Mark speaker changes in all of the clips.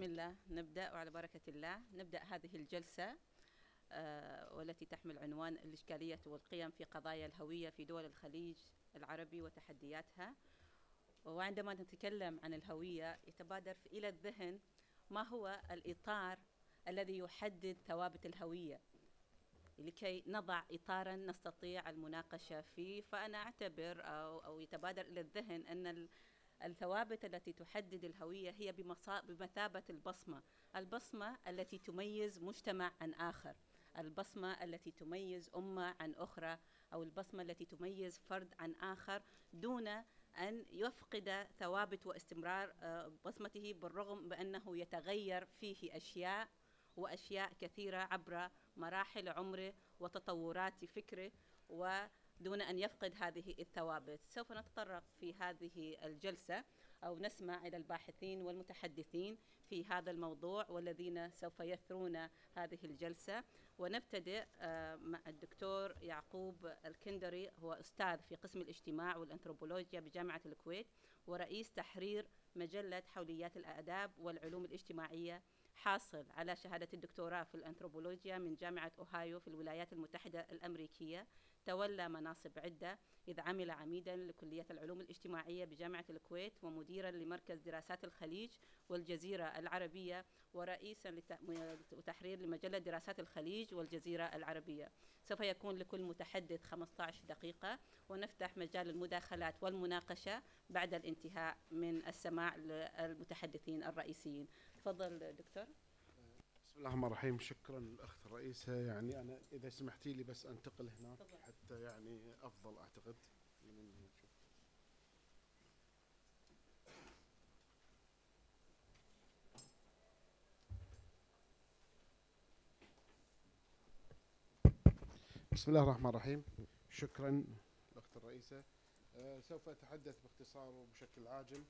Speaker 1: بسم الله نبدأ وعلى بركة الله. نبدأ هذه الجلسة آه، والتي تحمل عنوان الإشكالية والقيم في قضايا الهوية في دول الخليج العربي وتحدياتها. وعندما نتكلم عن الهوية يتبادر إلى الذهن ما هو الإطار الذي يحدد ثوابت الهوية. لكي نضع إطارا نستطيع المناقشة فيه فأنا أعتبر أو, أو يتبادر إلى الذهن أن الثوابت التي تحدد الهوية هي بمثابة البصمة. البصمة التي تميز مجتمع عن آخر. البصمة التي تميز أمة عن أخرى أو البصمة التي تميز فرد عن آخر دون أن يفقد ثوابت واستمرار آه، بصمته بالرغم بأنه يتغير فيه أشياء وأشياء كثيرة عبر مراحل عمره وتطورات فكره ودون أن يفقد هذه الثوابت. سوف نتطرق في هذه الجلسة أو نسمع إلى الباحثين والمتحدثين في هذا الموضوع والذين سوف يثرون هذه الجلسة. ونبتدئ آه، مع الدكتور يعقوب الكندري هو أستاذ في قسم الاجتماع والأنثروبولوجيا بجامعة الكويت ورئيس تحرير مجلة حوليات الآداب والعلوم الاجتماعية حاصل على شهادة الدكتوراه في الأنثروبولوجيا من جامعة أوهايو في الولايات المتحدة الأمريكية. تولى مناصب عدة إذ عمل عميدا لكلية العلوم الاجتماعية بجامعة الكويت ومديرا لمركز دراسات الخليج والجزيرة العربية ورئيسا وتحرير لمجلة دراسات الخليج والجزيرة العربية. سوف يكون لكل متحدث 15 دقيقة ونفتح مجال المداخلات والمناقشة بعد الانتهاء من السماع للمتحدثين الرئيسيين. تفضل دكتور.
Speaker 2: بسم الله الرحمن الرحيم. شكرا الاخت الرئيسة. يعني أنا إذا سمحتي لي بس أنتقل هناك. حتى يعني أفضل أعتقد. من نشوف. بسم الله الرحمن الرحيم. شكرا الاخت الرئيسة. آه، سوف أتحدث باختصار وبشكل عاجل.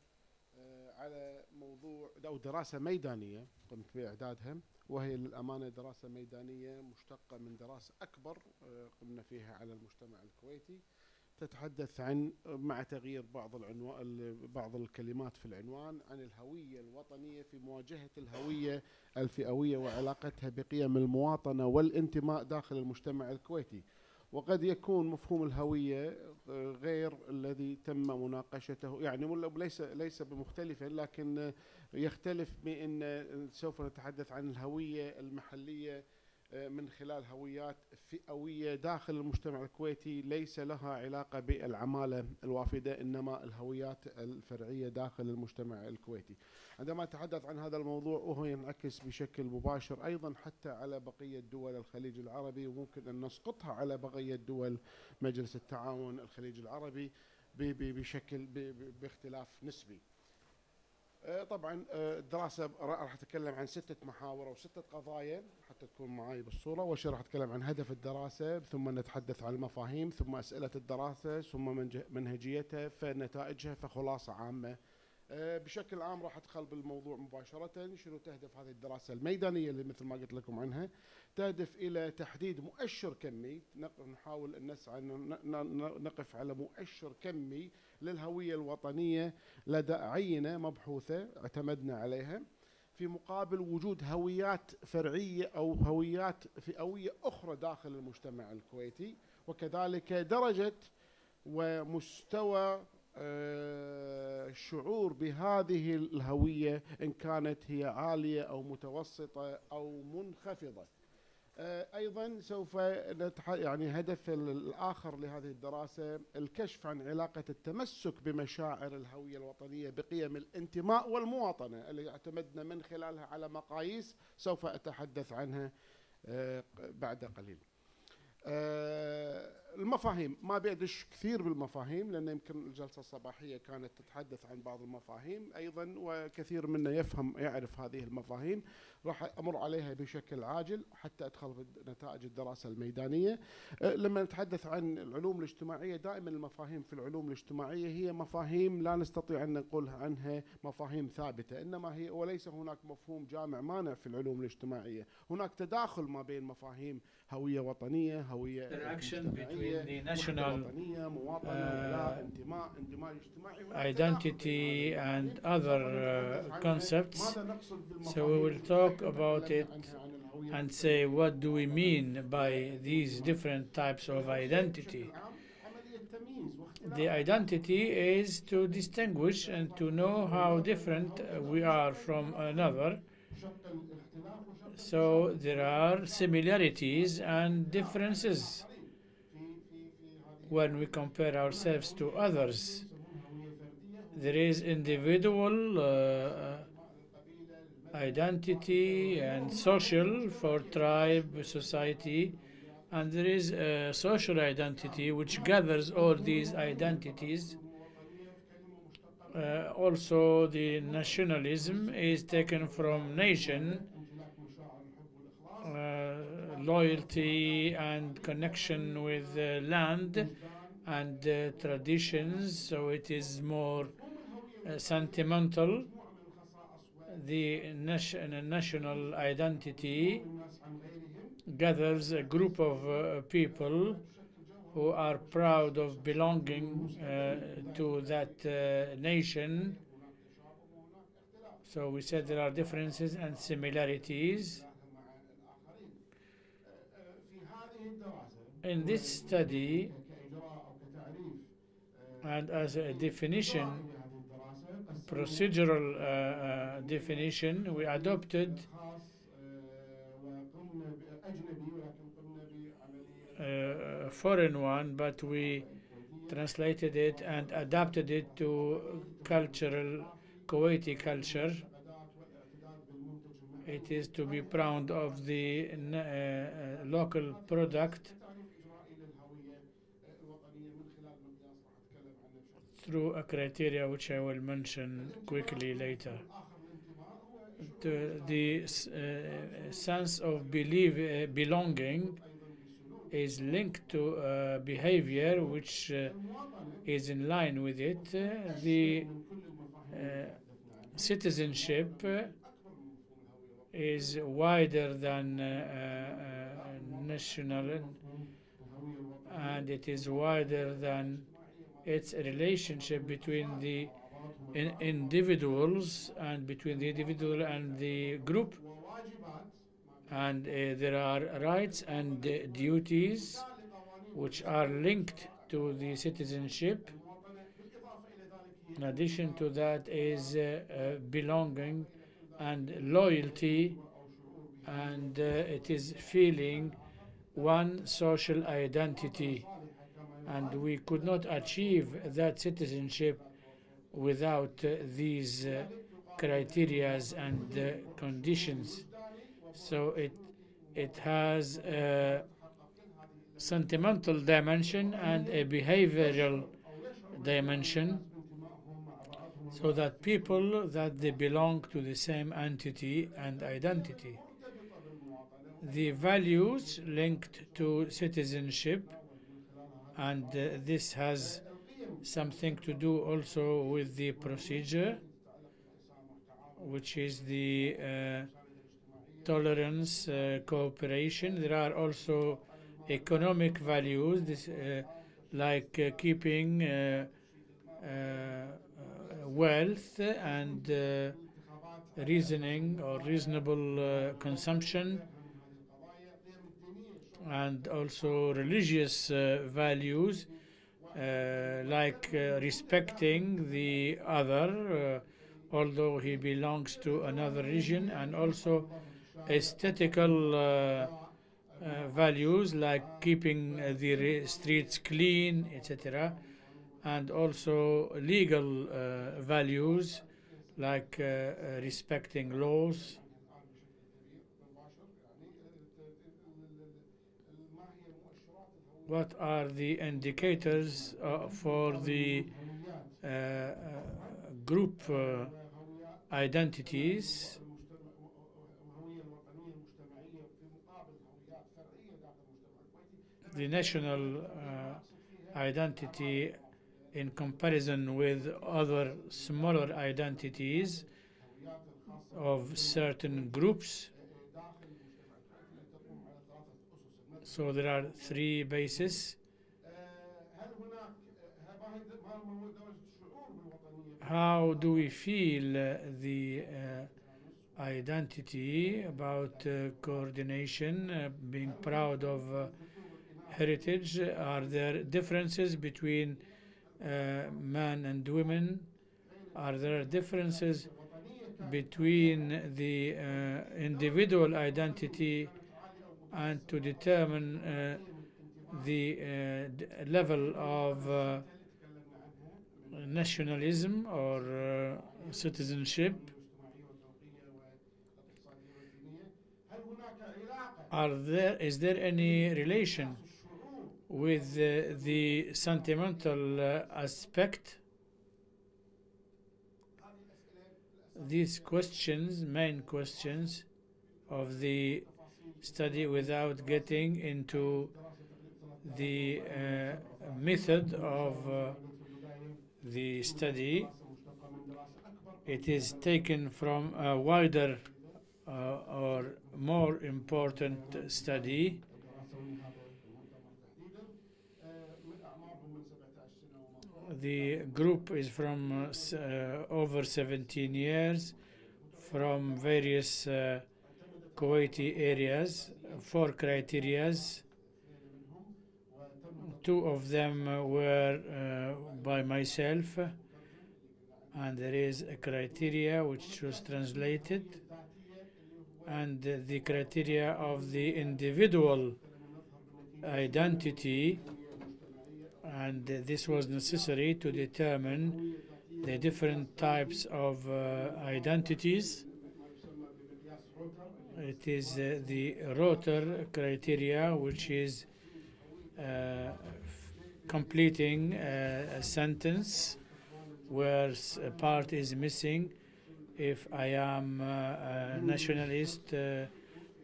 Speaker 2: على موضوع أو دراسة ميدانية قمت بإعدادها وهي للأمانة دراسة ميدانية مشتقة من دراسة أكبر آه، قمنا فيها على المجتمع الكويتي. تتحدث عن مع تغيير بعض العنوان بعض الكلمات في العنوان عن الهوية الوطنية في مواجهة الهوية الفئوية وعلاقتها بقيم المواطنة والانتماء داخل المجتمع الكويتي. وقد يكون مفهوم الهوية آه، غير الذي تم مناقشته. يعني ليس ليس بمختلفا لكن يختلف بأن سوف نتحدث عن الهوية المحلية آه، من خلال هويات فئوية داخل المجتمع الكويتي ليس لها علاقة بالعمالة الوافدة إنما الهويات الفرعية داخل المجتمع الكويتي. عندما أتحدث عن هذا الموضوع وهو ينعكس بشكل مباشر أيضا حتى على بقية دول الخليج العربي وممكن أن نسقطها على بقية دول مجلس التعاون الخليج العربي بشكل باختلاف نسبي. آه، طبعا آه، الدراسة راح أتكلم عن ستة محاور أو ستة قضايا تكون معي بالصورة. أول شيء راح أتكلم عن هدف الدراسة ثم نتحدث عن المفاهيم ثم أسئلة الدراسة ثم منهجيتها فنتائجها فخلاصة عامة. آه، بشكل عام راح أدخل بالموضوع مباشرة. شنو تهدف هذه الدراسة الميدانية اللي مثل ما قلت لكم عنها؟ تهدف إلى تحديد مؤشر كمي. نحاول أن نسعى نقف على مؤشر كمي للهوية الوطنية لدى عينة مبحوثة اعتمدنا عليها. في مقابل وجود هويات فرعية أو هويات فئوية أخرى داخل المجتمع الكويتي وكذلك درجة ومستوى آه، الشعور بهذه الهوية إن كانت هي عالية أو متوسطة أو منخفضة. آه، أيضا سوف. يعني هدف ال- الآخر لهذه الدراسة الكشف عن علاقة التمسك بمشاعر الهوية الوطنية بقيم الانتماء والمواطنة اللي اعتمدنا من خلالها على مقاييس سوف أتحدث عنها آه، بعد قليل. المفاهيم ما بيدش كثير بالمفاهيم لأن يمكن الجلسة الصباحية كانت تتحدث عن بعض المفاهيم أيضا وكثير منا يفهم يعرف هذه المفاهيم. راح أمر عليها بشكل عاجل حتى أدخل بنتائج الدراسة الميدانية. أه، لما نتحدث عن العلوم الاجتماعية دائما المفاهيم في العلوم الاجتماعية هي مفاهيم لا نستطيع أن نقول عنها مفاهيم ثابتة إنما هي وليس هناك مفهوم جامع مانع في العلوم الاجتماعية. هناك تداخل ما بين مفاهيم هوية
Speaker 3: وطنية
Speaker 2: هوية
Speaker 3: national uh, identity and other uh, concepts. So we will talk about it and say what do we mean by these different types of identity. The identity is to distinguish and to know how different we are from another. So there are similarities and differences when we compare ourselves to others. There is individual uh,
Speaker 2: uh,
Speaker 3: identity and social for tribe, society, and there is a social identity which gathers all these identities. Uh, also, the nationalism is taken from nation loyalty and connection with uh, land and uh, traditions, so it is more uh, sentimental. The nation, national identity gathers a group of uh, people who are proud of belonging uh, to that uh, nation. So we said there are differences and similarities. In this study, and as a definition, procedural uh, uh, definition, we adopted
Speaker 2: uh,
Speaker 3: a foreign one, but we translated it and adapted it to cultural Kuwaiti culture. It is to be proud of the uh, uh local product through a criteria which I will mention quickly later. The, the uh, sense of belief, uh, belonging is linked to uh, behavior which uh, is in line with it. Uh, the uh, citizenship is wider than national and it is wider than its a relationship between the in individuals and between the individual and the group. And uh, there are rights and uh, duties which are linked to the citizenship. In addition to that is uh, uh, belonging and loyalty and uh, it is feeling one social identity and we could not achieve that citizenship without uh, these uh, criterias and uh, conditions. So it it has a sentimental dimension and a behavioral dimension so that people that they belong to the same entity and identity. The values linked to citizenship and uh, this has something to do also with the procedure which is the uh, tolerance uh, cooperation. There are also economic values. This uh, like uh, keeping uh, wealth and reasoning or reasonable consumption and also religious uh, values uh, like uh, respecting the other uh, although he belongs to another religion and also aesthetical uh, uh, values like keeping the re- streets clean etc and also legal values like respecting laws what are the indicators uh, for the uh, uh group uh, identities? The national uh, identity in comparison with other smaller identities of certain groups. So there are three bases. How do we feel uh, the uh, identity about uh, coordination, uh, being proud of uh, heritage? Are there differences between uh, men and women? Are there differences between the individual identity and to determine uh, the uh, level of uh, nationalism or uh, citizenship. Are there, is there any relation with the sentimental aspect these questions, main questions of the study, without getting into the uh, method of uh, the study, it is taken from a wider uh, or more important study. The group is from uh, uh, over 17 years from various uh, Kuwaiti areas, four criterias. Two of them were uh, by myself, and there is a criteria which was translated, and the criteria of the individual identity and this was necessary to determine the different types of uh, identities. It is uh, the Rotter criteria, which is uh, completing uh, a sentence where a part is missing. If I am uh, a nationalist, uh,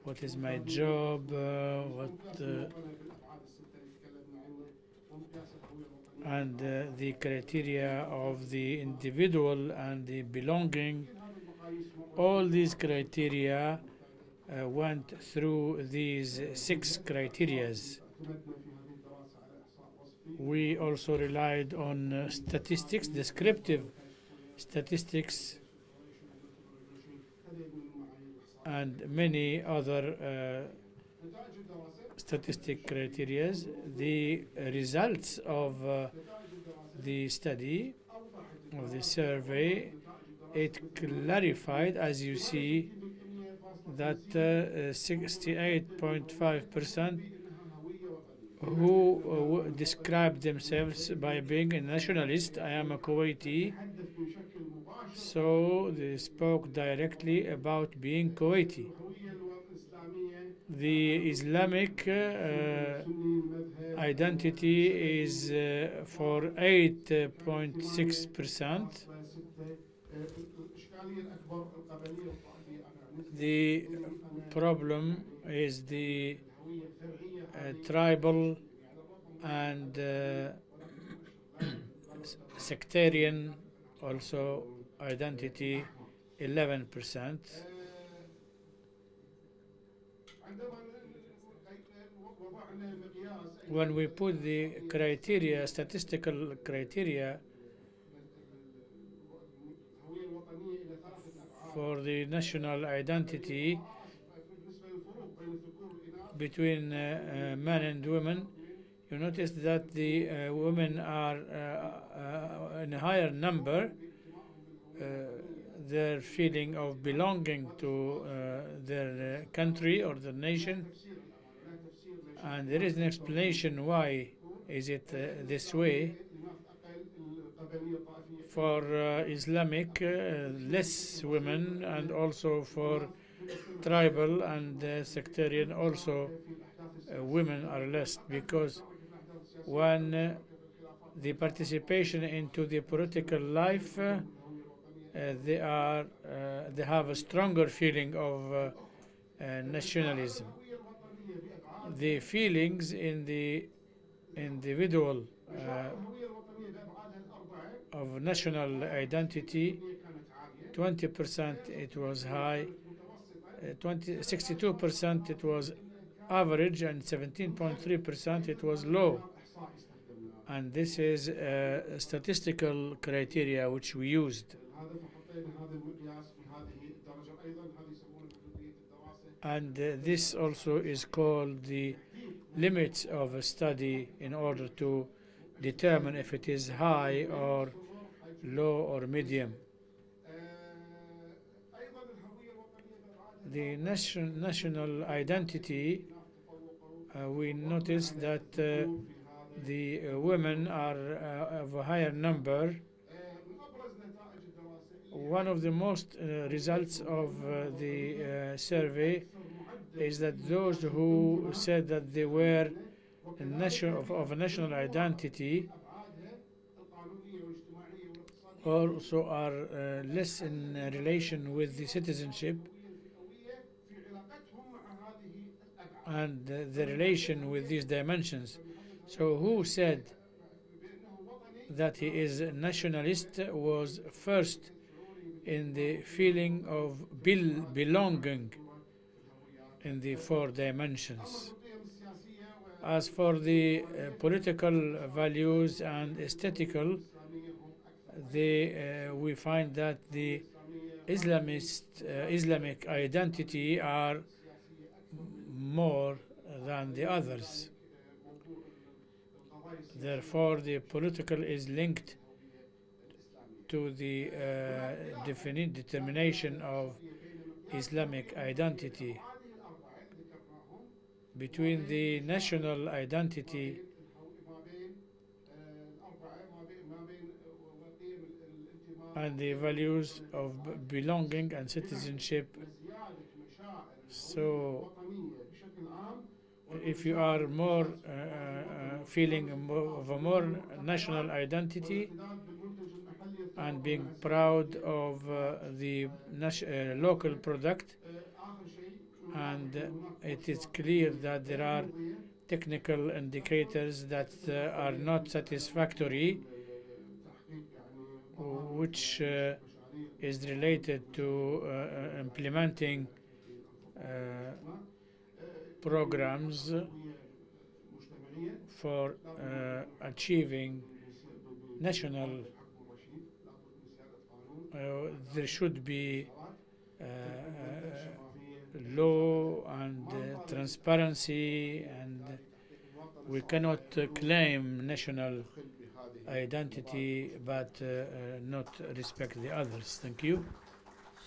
Speaker 3: what is my job? Uh, what and the criteria of the individual and the belonging. All these criteria uh, went through these six criterias. We also relied on uh, statistics, descriptive statistics, and many other uh, statistic criteria. The results of uh, the study of the survey it clarified, as you see, that uh, 68.5 percent who uh, described themselves by being a nationalist. I am a Kuwaiti. So they spoke directly about being Kuwaiti. The Islamic uh, identity is uh, for 8.6 percent. The problem is the uh, tribal and uh, sectarian also identity 11 percent. When we put the criteria, statistical criteria for the national identity between uh, uh, men and women, you notice that the uh, women are uh, uh, in a higher number. Uh, their feeling of belonging to their country or their nation, and there is an explanation why is it this way. For uh, Islamic, uh, less women, and also for tribal and uh, sectarian, also women are less because when the participation into the political life, uh, they are uh, they have a stronger feeling of uh, nationalism. The feelings in the individual of national identity. 20% it was high, uh, 62% it was average, and 17.3% it was low. And this is a statistical criteria which we used. And uh, this also is called the limits of a study in order to determine if it is high or low or medium. The nation, national identity, uh, we notice that uh, the uh, women are uh, of a higher number. One of the most uh, results of uh, the survey is that those who said that they were nation of, of a national identity also are uh, less in uh, relation with the citizenship and the relation with these dimensions. So who said that he is a nationalist was first in the feeling of bel belonging in the four dimensions. As for the uh, political values and aesthetical uh, we find that the Islamist, uh, Islamic identity are more than the others. Therefore, the political is linked to the uh, determination of Islamic identity. Between the national identity and the values of belonging and citizenship. So if you are more uh, uh, feeling of a more national identity and being proud of uh, the uh, local product, and it is clear that there are technical indicators that uh, are not satisfactory which uh, is related to uh, uh, implementing programs for achieving national uh, there should be uh, uh, law and transparency and we cannot claim national identity but uh, uh, not respect the others. Thank you.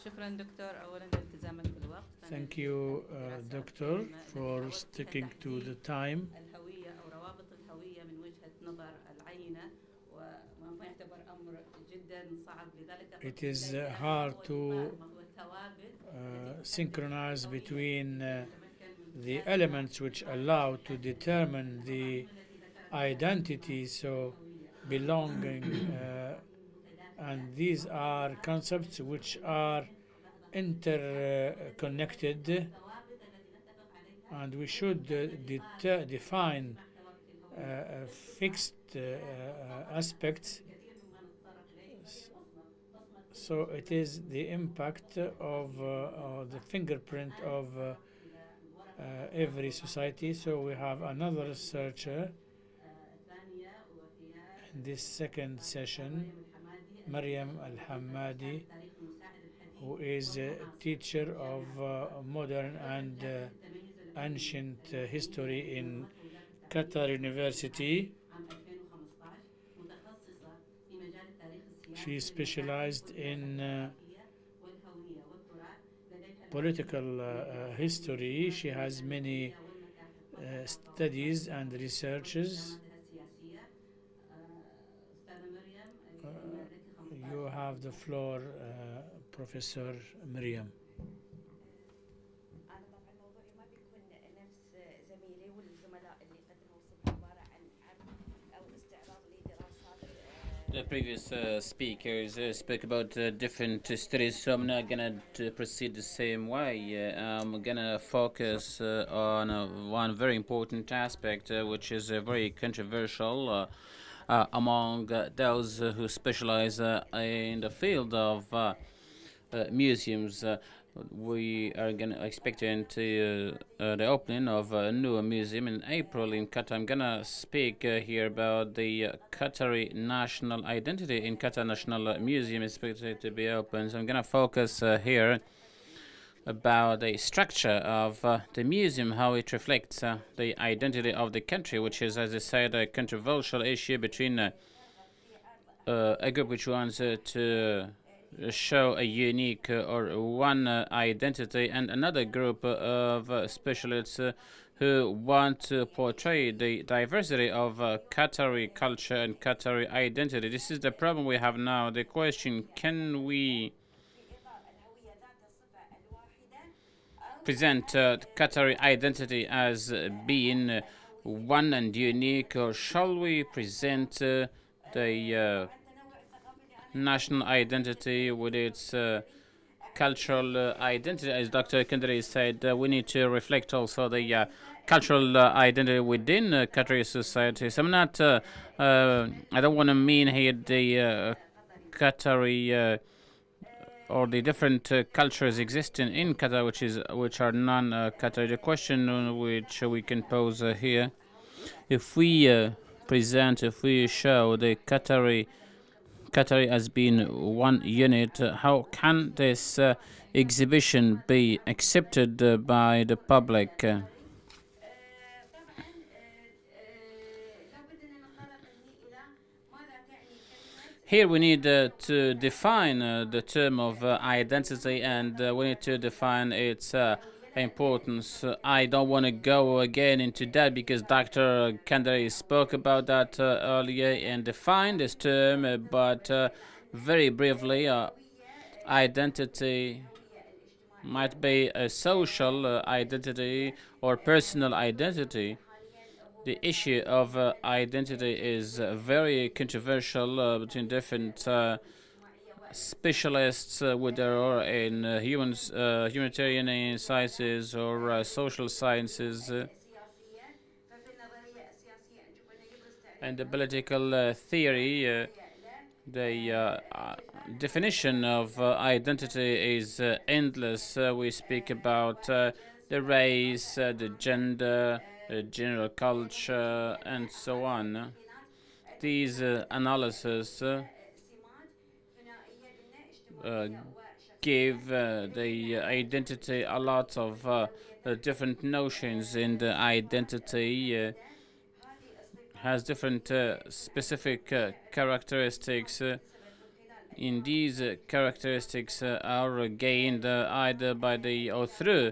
Speaker 1: شكرا دكتور اولا لالتزامك بالوقت
Speaker 3: Thank you, uh, Doctor, for sticking to the time.
Speaker 1: الهويه او روابط الهويه من وجهه نظر العينه وما يعتبر امر جدا صعب لذلك
Speaker 3: It is uh, hard to
Speaker 1: ما هو الثوابت
Speaker 3: uh, synchronize between uh, the elements which allow to determine the identity, so belonging, uh, and these are concepts which are interconnected, and we should uh, define uh, uh, fixed aspects. So it is the impact of, of the fingerprint of every society. So we have another researcher this second session, Mariam Al
Speaker 1: Hammadi,
Speaker 3: who is a teacher of uh, modern and uh, ancient uh, history in Qatar University. She specialized in uh, political uh, uh, history. She has many studies and researches. have the floor, uh, Professor
Speaker 4: Mariam.
Speaker 5: The previous uh, speakers uh, spoke about uh, different studies, so I'm not going to uh, proceed the same way. Uh, I'm going to focus uh, on one very important aspect, which is very controversial among uh, those uh, who specialize uh, in the field of uh, uh, museums. Uh, we are expecting to uh, uh, the opening of a new museum in April in Qatar. I'm gonna speak uh, here about the uh, Qatari national identity in Qatar National Museum is expected to be open. So I'm gonna focus uh, here about the structure of uh, the museum, how it reflects uh, the identity of the country, which is, as I said, a controversial issue between uh, uh, a group which wants uh, to show a unique uh, or one identity and another group of specialists who want to portray the diversity of Qatari culture and Qatari identity. This is the problem we have now. The question, can we present uh, Qatari identity as being uh, one and unique, or shall we present uh, the uh, national identity with its cultural identity? As Dr. Kandari said, we need to reflect also the cultural uh, identity within uh, Qatari society. So I'm not, uh, uh, I don't want to mean here the Qatari or the different uh, cultures existing in Qatar, which is which are non-Qatari. the question which we can pose uh, here, if we uh, present, if we show the Qatari Qatari as being one unit, how can this uh, exhibition be accepted uh, by the public? Here we need uh, to define uh, the term of uh, identity and uh, we need to define its uh, importance. I don't want to go again into that because Dr. Kandari spoke about that uh, earlier and defined this term, but very briefly, identity might be a social identity or personal identity the issue of uh, identity is uh, very controversial uh, between different uh, specialists, uh, whether or in uh, human, humanitarian sciences or social sciences. and the political theory, the definition of identity is endless. we speak about the race, the gender, uh, general culture, and so on. These uh, analyses uh, uh, give uh, the identity a lot of different notions in the identity has different specific characteristics in these uh, characteristics uh, are gained uh, either by the or through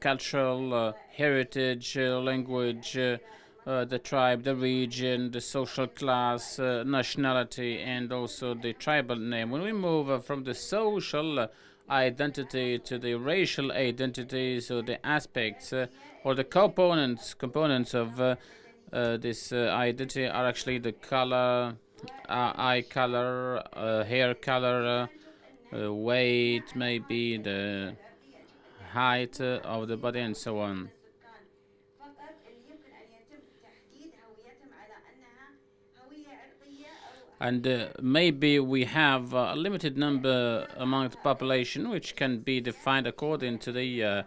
Speaker 5: cultural uh, heritage, uh, language, uh, uh, the tribe, the region, the social class, uh, nationality, and also the tribal name. When we move uh, from the social uh, identity to the racial identity, so the aspects uh, or the components components of uh, uh, this uh, identity are actually the color, uh, eye color, uh, hair color, uh, uh, weight, maybe the height of the body and so on. and uh, maybe we have a limited number among the population which can be defined according to the uh,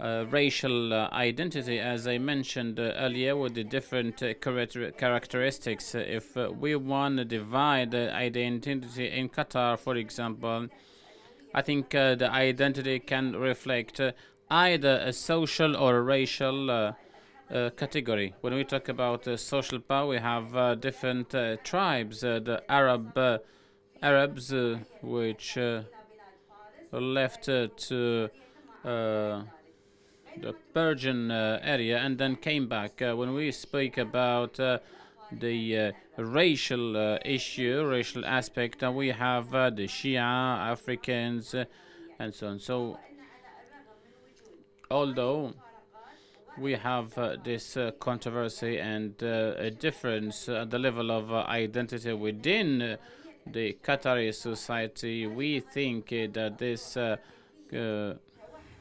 Speaker 5: uh, racial uh, identity as I mentioned uh, earlier with the different uh, characteristics if we want to divide identity in Qatar for example I think uh, the identity can reflect uh, either a social or a racial uh, uh, category. When we talk about uh, social power, we have uh, different tribes. The Arab Arabs, which left to the Persian area and then came back. When we speak about the uh, racial uh, issue, racial aspect, uh, we have uh, the Shia, Africans, uh, and so on. So, although we have uh, this controversy and a difference at the level of identity within the Qatari society, we think that this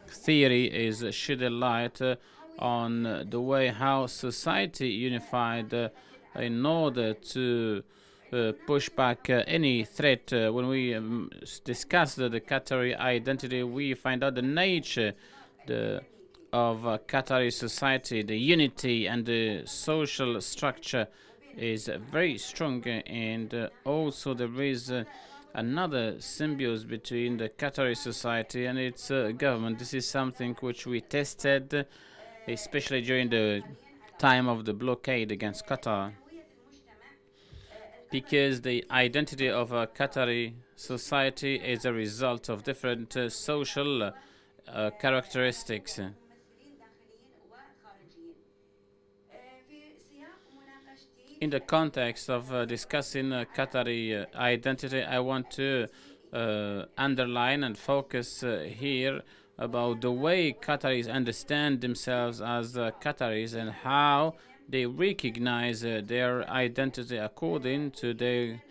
Speaker 5: theory is shedding light uh, on the way how society unified in order to uh, push back uh, any threat. Uh, when we um, discuss the, the Qatari identity, we find out the nature the, of uh, Qatari society, the unity and the social structure is very strong, and uh, also there is uh, another symbiosis between the Qatari society and its government. This is something which we tested, especially during the time of the blockade against Qatar because the identity of a Qatari society is a result of different uh, social uh, characteristics. In the context of uh, discussing uh, Qatari uh, identity, I want to uh, underline and focus here about the way Qataris understand themselves as uh, Qataris and how they recognize uh, their identity according to their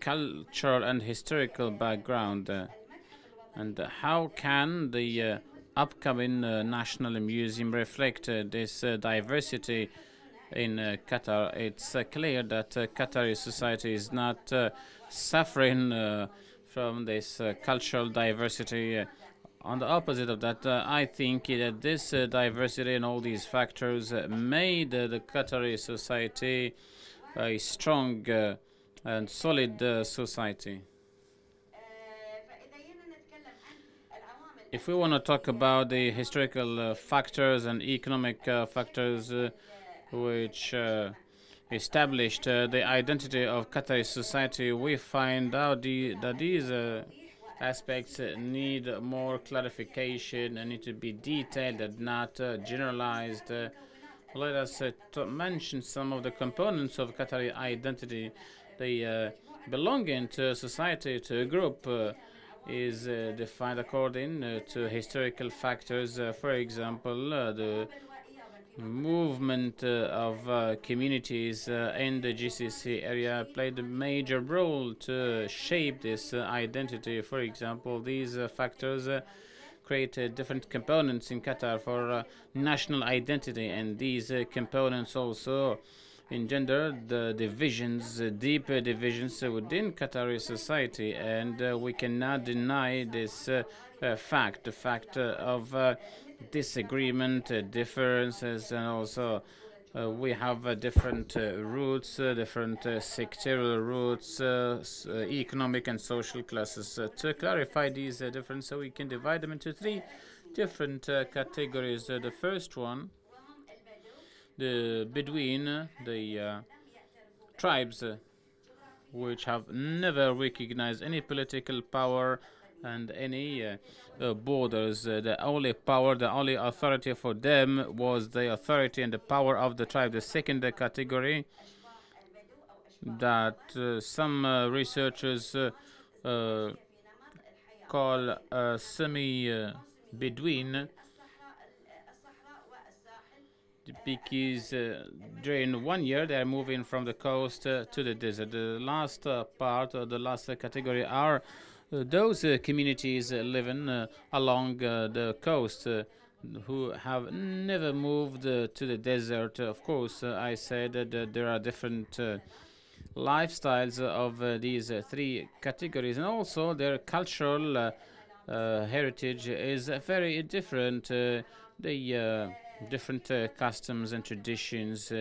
Speaker 5: cultural and historical background. and how can the uh, upcoming National Museum reflect this diversity in uh, Qatar? It's uh, clear that uh, Qatari society is not suffering from this cultural diversity. On the opposite of that, uh, I think that this uh, diversity and all these factors uh, made uh, the Qatari society a strong uh, and solid society. If we want to talk about the historical factors and economic factors which established the identity of Qatari society, we find out the, that these aspects need more clarification and need to be detailed and not uh, generalized. Uh, let us uh, mention some of the components of Qatari identity. The uh, belonging to society, to a group, uh, is defined according to historical factors. For example, the movement uh, of uh, communities uh, in the GCC area played a major role to shape this uh, identity. For example, these uh, factors uh, created different components in Qatar for uh, national identity, and these uh, components also engender the divisions, uh, deeper divisions uh, within Qatari society, and uh, we cannot deny this uh, uh, fact, the fact uh, of uh, disagreement, uh, differences, and also uh, we have uh, different uh, roots, uh, different uh, sectorial roots, economic and social classes. To clarify these differences, we can divide them into three different categories. The first one, the uh, the tribes which have never recognized any political power and any uh, uh, borders. Uh, the only power, the only authority for them was the authority and the power of the tribe. The second category that uh, some uh, researchers uh, call semi-Bedouin because uh, during one year they are moving from the coast uh, to the desert. The last uh, part, the last category, are those uh, communities uh, living uh, along uh, the coast uh, who have never moved uh, to the desert. Of course, I said that there are different lifestyles of these three categories, and also their cultural heritage is very different. The different customs and traditions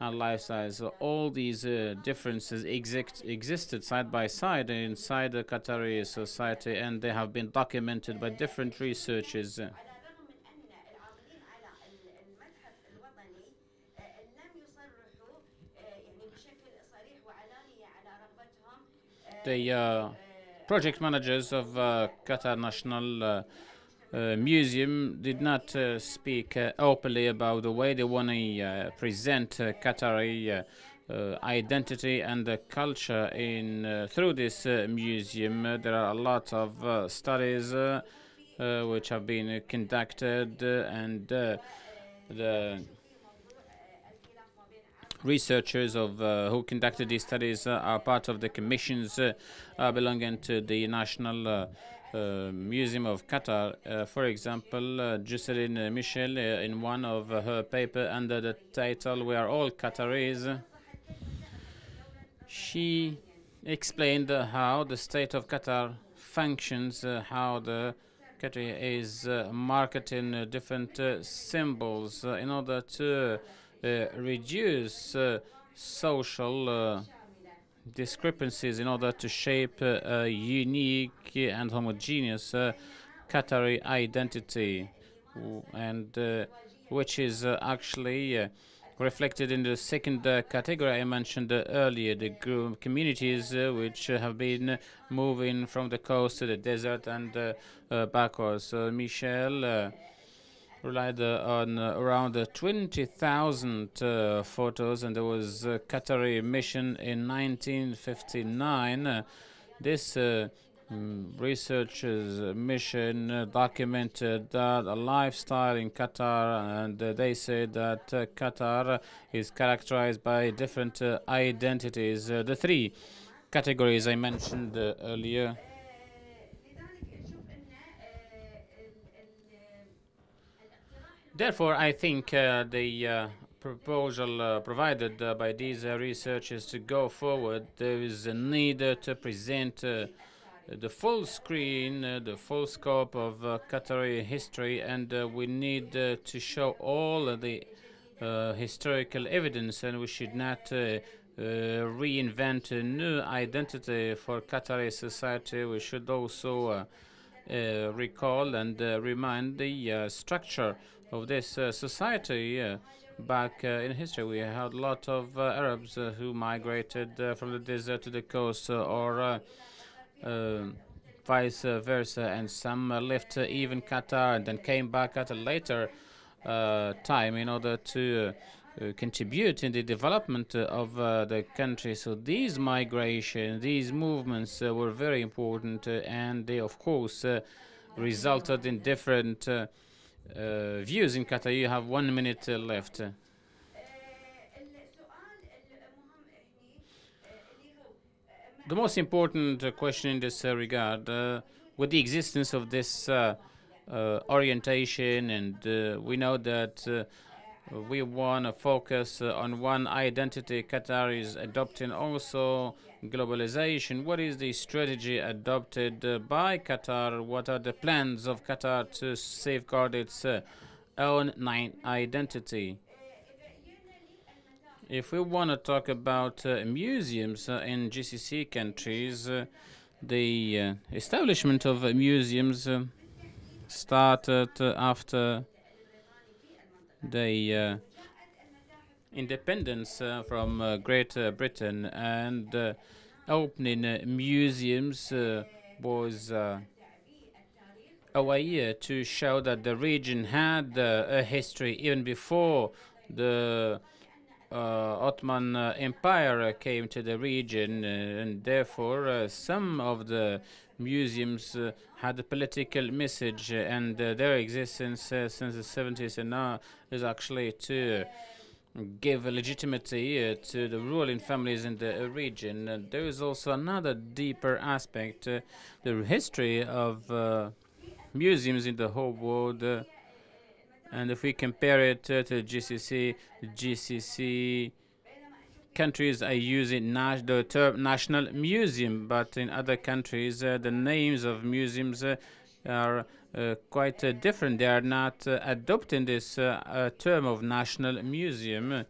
Speaker 5: and lifestyles. So all these uh, differences exist, existed side by side inside the Qatari society, and they have been documented by different researchers. The uh, project managers of uh, Qatar National uh, uh, Museum did not uh, speak uh, openly about the way they want to uh, present uh, Qatari identity and culture in through this museum. There are a lot of studies which have been conducted, and the researchers of uh, who conducted these studies uh, are part of the commissions uh, belonging to the National Museum of Qatar. Uh, for example, uh, Jocelyn Mitchell, uh, in one of uh, her paper under the title "We Are All Qataris," She explained uh, how the state of Qatar functions, uh, how the country is uh, marketing uh, different uh, symbols uh, in order to uh, reduce uh, social uh, discrepancies, in order to shape uh, a unique and homogeneous uh, Qatari identity, and uh, which is actually reflected in the second uh, category I mentioned uh, earlier, the communities uh, which have been moving from the coast to the desert and backwards. Mitchell relied uh, on uh, around uh, 20,000 uh, photos, and there was a Qatari mission in 1959. Uh, this mm, researchers' mission documented that a lifestyle in Qatar, and they said that Qatar is characterized by different identities. The three categories I mentioned earlier. Therefore, I think uh, the uh, proposal uh, provided by these researchers to go forward, there is a need to present the full screen, uh, the full scope of uh, Qatari history, and uh, we need to show all the historical evidence, and we should not. Reinvent a new identity for Qatari society. We should also recall and remind the structure of this uh, society. Uh, back uh, in history, we had a lot of uh, Arabs uh, who migrated uh, from the desert to the coast, or uh, vice versa, and some left even Qatar and then came back at a later time in order to. Contribute in the development of the country. So these migration, these movements were very important, and they, of course, resulted in different uh, views in Qatar. You have one minute left. The most important uh, question in this uh, regard, uh, with the existence of this orientation, and we know that we want to focus uh, on one identity. Qatar is adopting also globalization. What is the strategy adopted uh, by Qatar? What are the plans of Qatar to safeguard its uh, own identity? If we want to talk about uh, museums uh, in GCC countries, uh, the establishment of museums started after the uh, independence uh, from uh, Great Britain, and opening museums was a way to show that the region had a history even before the Ottoman uh, Empire uh, came to the region, uh, and therefore uh, some of the museums uh, had a political message, uh, and uh, their existence uh, since the 70s and now is actually to give legitimacy uh, to the ruling families in the uh, region. Uh, there is also another deeper aspect, uh, the history of uh, museums in the whole world. And if we compare it to GCC, GCC countries are using the term national museum, but in other countries, uh, the names of museums uh, are uh, quite uh, different. They are not uh, adopting this uh, term of national museum.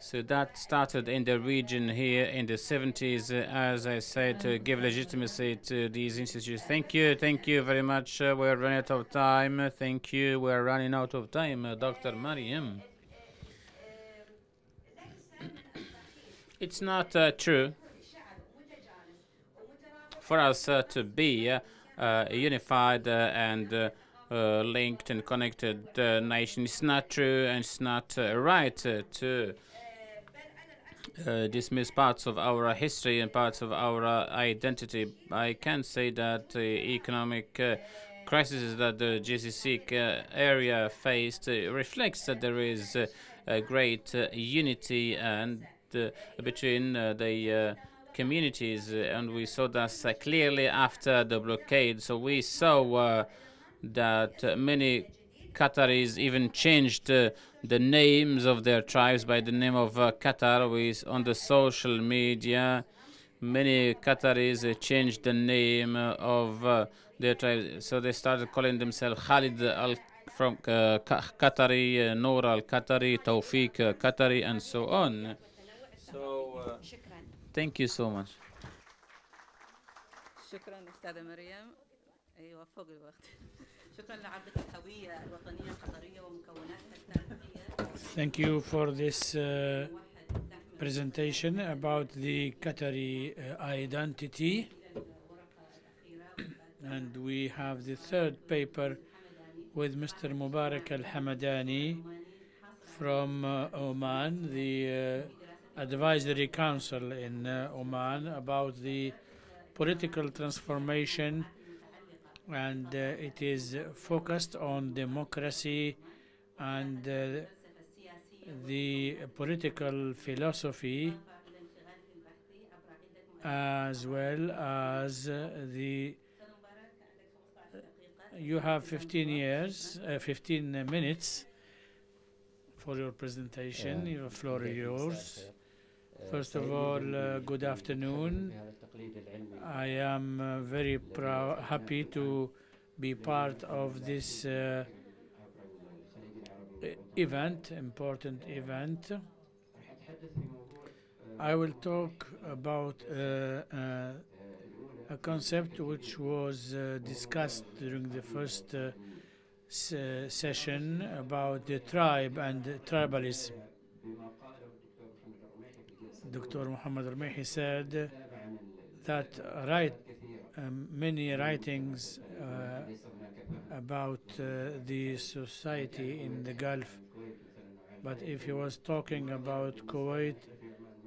Speaker 5: So that started in the region here in the 70s, uh, as I said, to give legitimacy to these institutions. Thank you, thank you very much. Uh, we're running out of time. Thank you. We're running out of time, uh, Dr. Mariam. It's not uh, true for us uh, to be uh, unified and linked and connected nation. It's not true and it's not right to uh, dismiss parts of our history and parts of our identity. I can say that the economic uh, crisis that the GCC uh, area faced uh, reflects that there is a great unity and between the communities, and we saw that clearly after the blockade. So we saw that many Qataris even changed uh, the names of their tribes by the name of uh, Qatar. We s- on the social media many Qataris uh, changed the name uh, of uh, their tribe. So they started calling themselves Khalid al from uh, Qa- Qatari, uh, Noor al Qatari, Tawfiq uh, Qatari, and so on. So uh,
Speaker 4: شكرا
Speaker 5: thank you so much.
Speaker 1: شكرا استاذه مريم ايوه فوق الوقت
Speaker 3: Thank you for this uh, presentation about the Qatari uh, identity. And we have the third paper with Mr. Mubarak Al Hamdani from uh, Oman, the uh, Advisory Council in uh, Oman, about the political transformation. And uh, it is focused on democracy and uh, the political philosophy as well as uh, the you have 15 years uh, 15 minutes for your presentation. Your floor is yours first of all uh, good afternoon i am uh, very proud happy to be part of this uh, event, important event. I will talk about uh, uh, a concept which was uh, discussed during the first session about the tribe and tribalism. Dr. Muhammad Rumaihi said that write, um, many writings uh, about uh, the society in the Gulf. But if he was talking about Kuwait,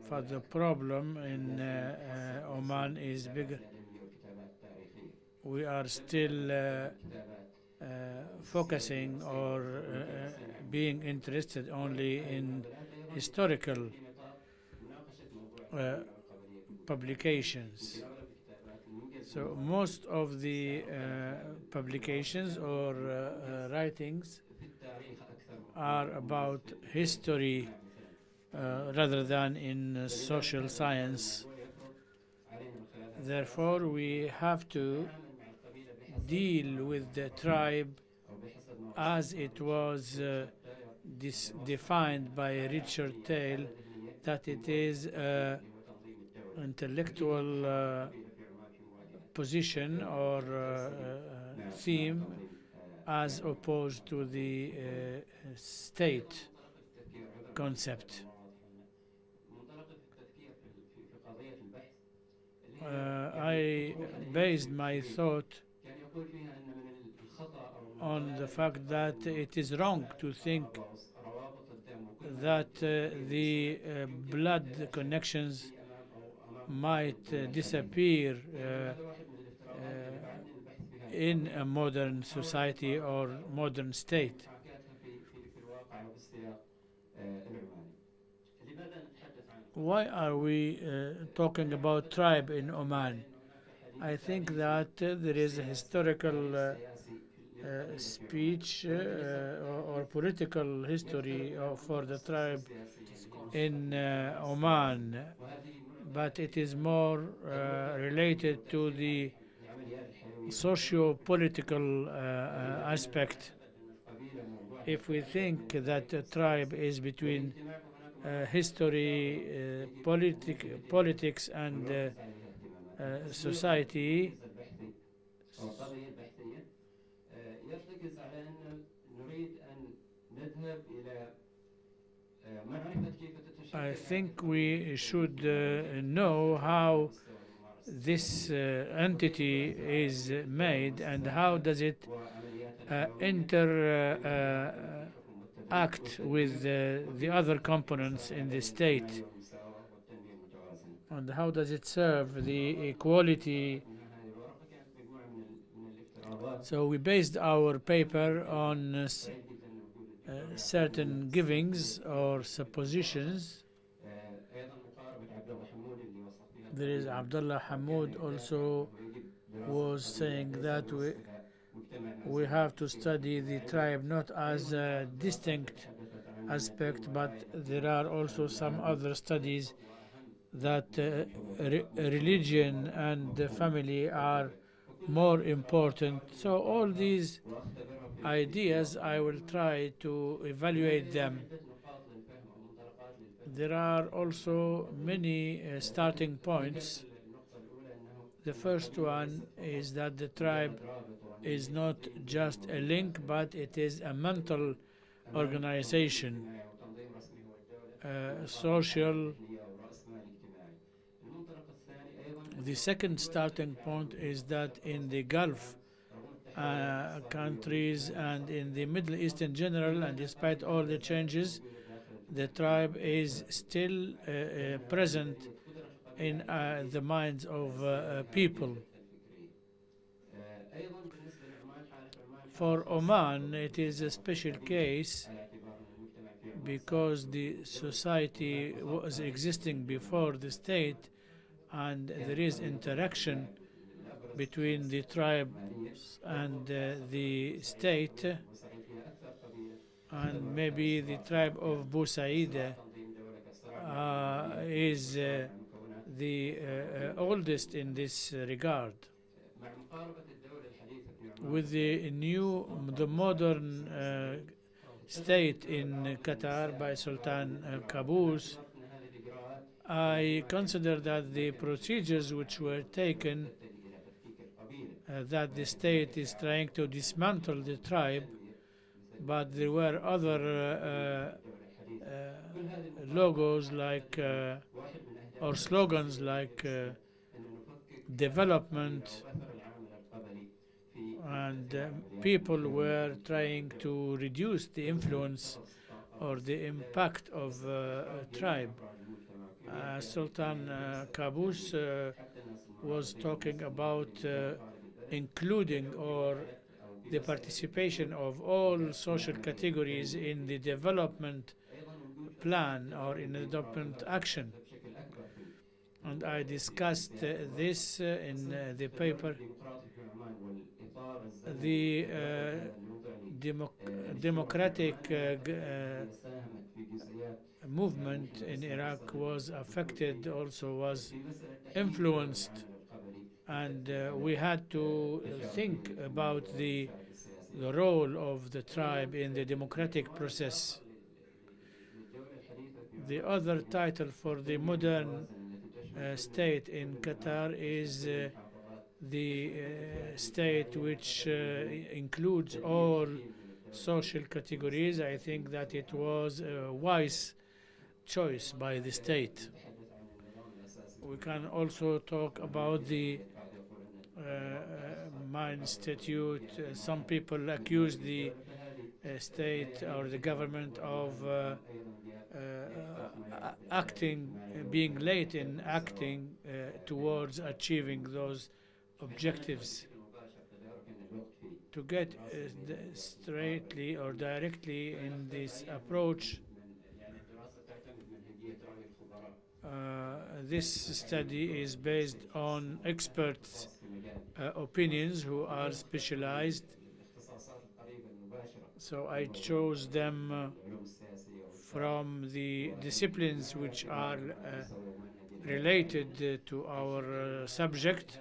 Speaker 3: for the problem in uh, uh, Oman is bigger. We are still uh, uh, focusing or uh, uh, being interested only in historical uh, publications. So most of the uh, publications or uh, uh, writings are about history uh, rather than in uh, social science. Therefore, we have to deal with the tribe as it was defined by Richard Taylor, that it is an intellectual uh, position or uh, uh, theme as opposed to the uh, state concept. Uh, I based my thought on the fact that it is wrong to think that uh, the uh, blood connections might uh, disappear in a modern society or modern state. Why are we uh, talking about tribe in Oman? I think that uh, there is a historical uh, uh, speech uh, or, or political history uh, for the tribe in uh, Oman, but it is more uh, related to the socio-political uh, uh, aspect. If we think that a tribe is between uh, history, uh, politic, politics, and uh, uh, society, I think we should uh, know how this uh, entity is made and how does it uh, inter uh, uh, act with uh, the other components in the state? And how does it serve the equality? So we based our paper on certain givings or suppositions. There is Abdullah Hamoud also was saying that we, we have to study the tribe not as a distinct aspect, but there are also some other studies that uh, re religion and family are more important. So all these ideas, I will try to evaluate them. There are also many uh, starting points. The first one is that the tribe is not just a link, but it is a mental organization, uh, social. The second starting point is that in the Gulf uh, countries and in the Middle East in general, and despite all the changes, the tribe is still uh, uh, present in uh, the minds of uh, uh, people. For Oman, it is a special case because the society was existing before the state and there is interaction between the tribes and uh, the state and maybe the tribe of Busaidi uh, is uh, the oldest in this regard. With the new, the modern uh, state in Qatar by Sultan uh, Qaboos, I consider that the procedures which were taken, uh, that the state is trying to dismantle the tribe, but there were other uh, uh, logos like uh, or slogans like development and people were trying to reduce the influence or the impact of uh, tribe. Uh, Sultan uh, Qaboos uh, was talking about including or the participation of all social categories in the development plan or in the development action. And I discussed uh, this uh, in uh, the paper. The uh, democ- democratic uh, uh, movement in Iraq was affected, also was influenced, and uh, we had to think about the the role of the tribe in the democratic process. The other title for the modern uh, state in Qatar is uh, the uh, state which uh, includes all social categories. I think that it was a wise choice by the state. We can also talk about the uh, uh, Mine Institute. Uh, some people accuse the uh, state or the government of acting, being late in acting towards achieving those objectives. To get uh, straightly or directly in this approach, uh, this study is based on experts' uh, opinions who are specialized. So I chose them uh, from the disciplines which are uh, related uh, to our uh, subject,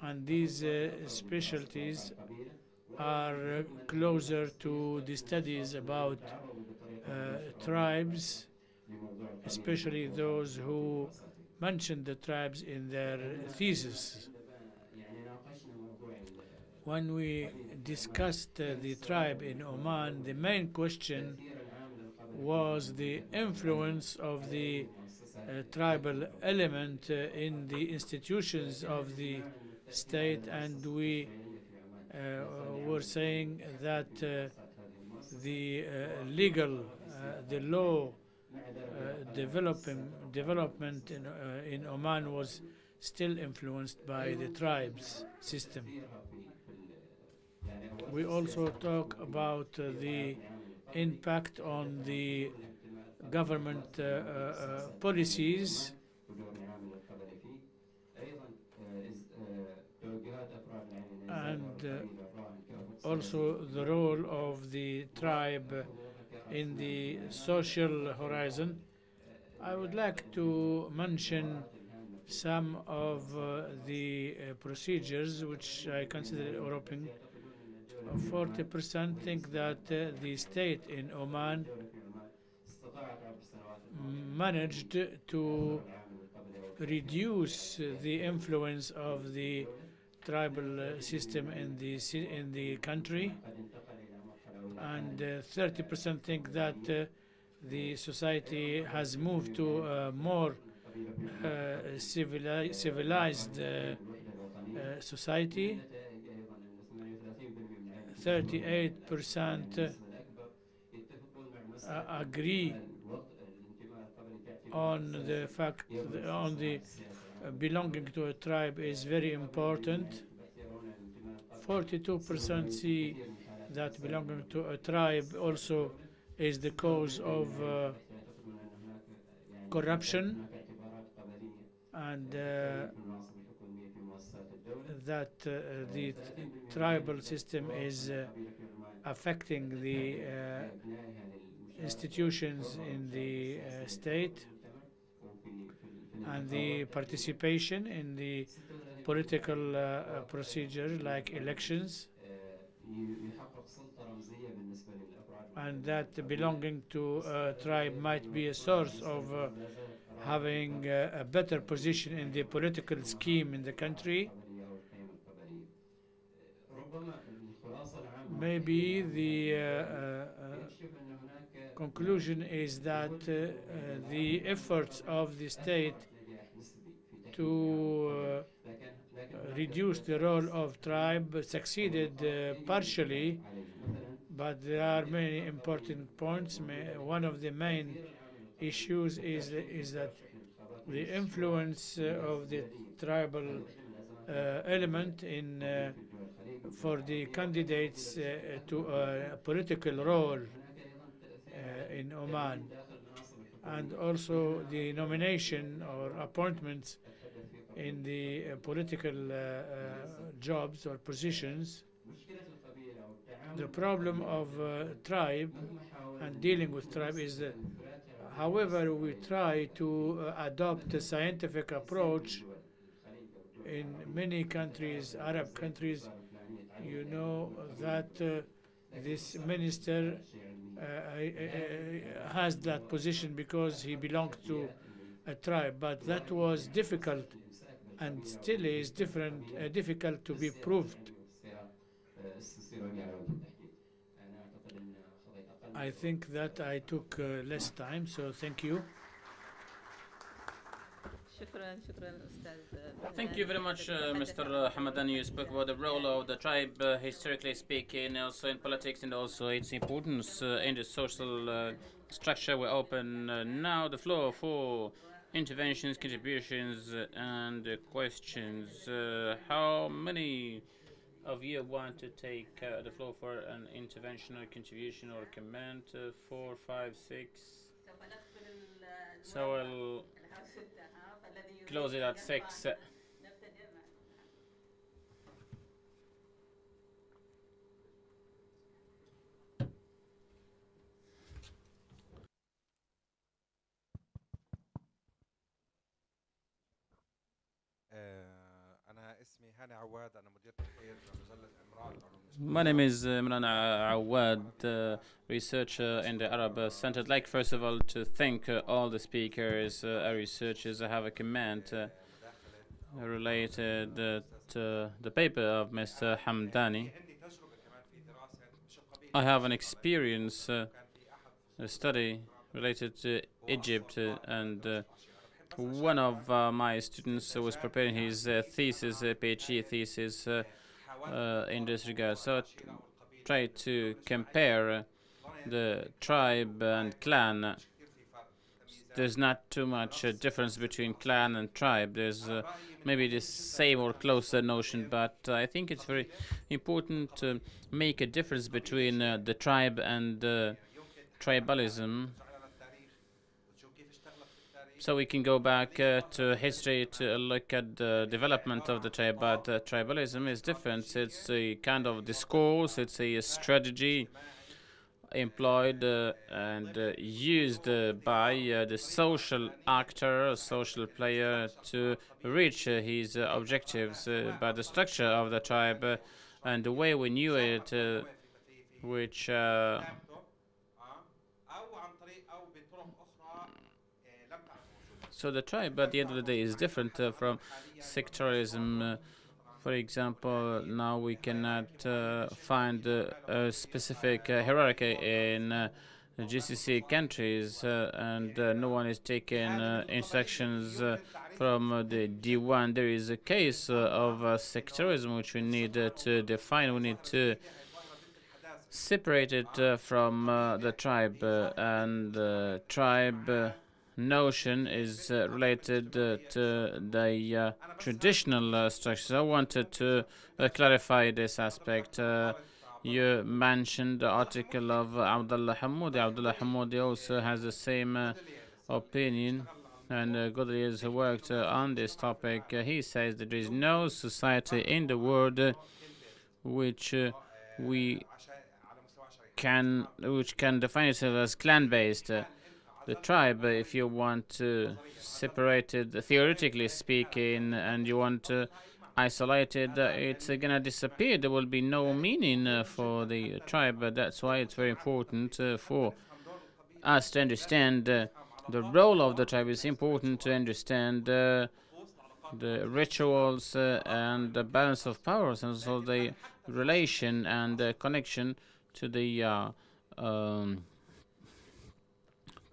Speaker 3: and these specialties are closer to the studies about tribes, especially those who mentioned the tribes in their thesis. When we discussed uh, the tribe in Oman, the main question was the influence of the uh, tribal element uh, in the institutions of the state, and we uh, were saying that uh, the uh, legal, the law developing, development in, uh, in Oman was still influenced by the tribes system. We also talk about uh, the impact on the government uh, uh, uh, policies and uh, also the role of the tribe in the social horizon, I would like to mention some of uh, the uh, procedures which I consider European. 40% think that uh, the state in Oman managed to reduce the influence of the tribal system in the, in the country and uh, 30% think that uh, the society has moved to a more uh, civili civilized society. 38% agree on the fact on the belonging to a tribe is very important. 42% see that belonging to a tribe also is the cause of uh, corruption and uh, that uh, the tribal system is uh, affecting the uh, institutions in the uh, state and the participation in the political procedure like elections and that belonging to a tribe might be a source of uh, having uh, a better position in the political scheme in the country. Maybe the uh, uh conclusion is that uh, uh, the efforts of the state to reduce the role of tribe succeeded partially but there are many important points. One of the main issues is, is that the influence uh, of the tribal uh, element in uh, for the candidates uh, to a political role uh, in Oman, and also the nomination or appointments in the uh, political jobs or positions the problem of uh, tribe and dealing with tribe is that, however, we try to uh, adopt a scientific approach in many countries, Arab countries, you know that uh, this minister uh, has that position because he belonged to a tribe, but that was difficult and still is different, uh, difficult to be proved. I think that I took uh, less time, so thank you.
Speaker 5: Thank you very much, uh, Mr. Hamdani. You spoke about the role of the tribe, uh, historically speaking, also in politics, and also its importance uh, in the social uh, structure. We open uh, now the floor for interventions, contributions, and questions. how many? Of you want to take uh, the floor for an intervention or contribution or comment? Uh, four, five, six. So I'll close it at six. My name is uh, Imran Awad, uh, researcher in the Arab Center. I'd like, first of all, to thank uh, all the speakers, our researchers. I have a comment related to the paper of Mr. Hamdani. I have an experience, a study related to Egypt and one of uh, my students was preparing his uh, thesis, uh, PhD thesis, uh, in this regard. So I t- tried to compare the tribe and clan. There's not too much difference between clan and tribe. There's maybe the same or closer notion, but I think it's very important to make a difference between the tribe and tribalism. So we can go back uh, to history to look at the development of the tribe, but uh, tribalism is different. It's a kind of discourse, it's a strategy, employed uh, and uh, used by uh, the social actor, social player to reach uh, his objectives. But the structure of the tribe and the way we knew it, which so the tribe at the end of the day is different uh, from sectarianism. Uh, for example, now we cannot uh, find uh, a specific uh, hierarchy in uh, GCC countries, uh, and uh, no one is taking uh, instructions from the D1. There is a case of sectarism which we need to define. We need to separate it from the tribe, and the tribe notion is uh, related uh, to the uh, traditional uh, structures. I wanted to uh, clarify this aspect. Uh, you mentioned the article of Abdullah Hamoudi. Abdullah Hamoudi also has the same opinion, and uh, Godri has worked on this topic. he says that there is no society in the world which we can which can define itself as clan-based. The tribe, if you want to separate it, theoretically speaking, and you want to isolate it, uh, it's gonna disappear. There will be no meaning uh, for the tribe. That's why it's very important uh, for us to understand the role of the tribe. It's important to understand the rituals uh, and the balance of powers, and so the relation and the connection to the uh, um,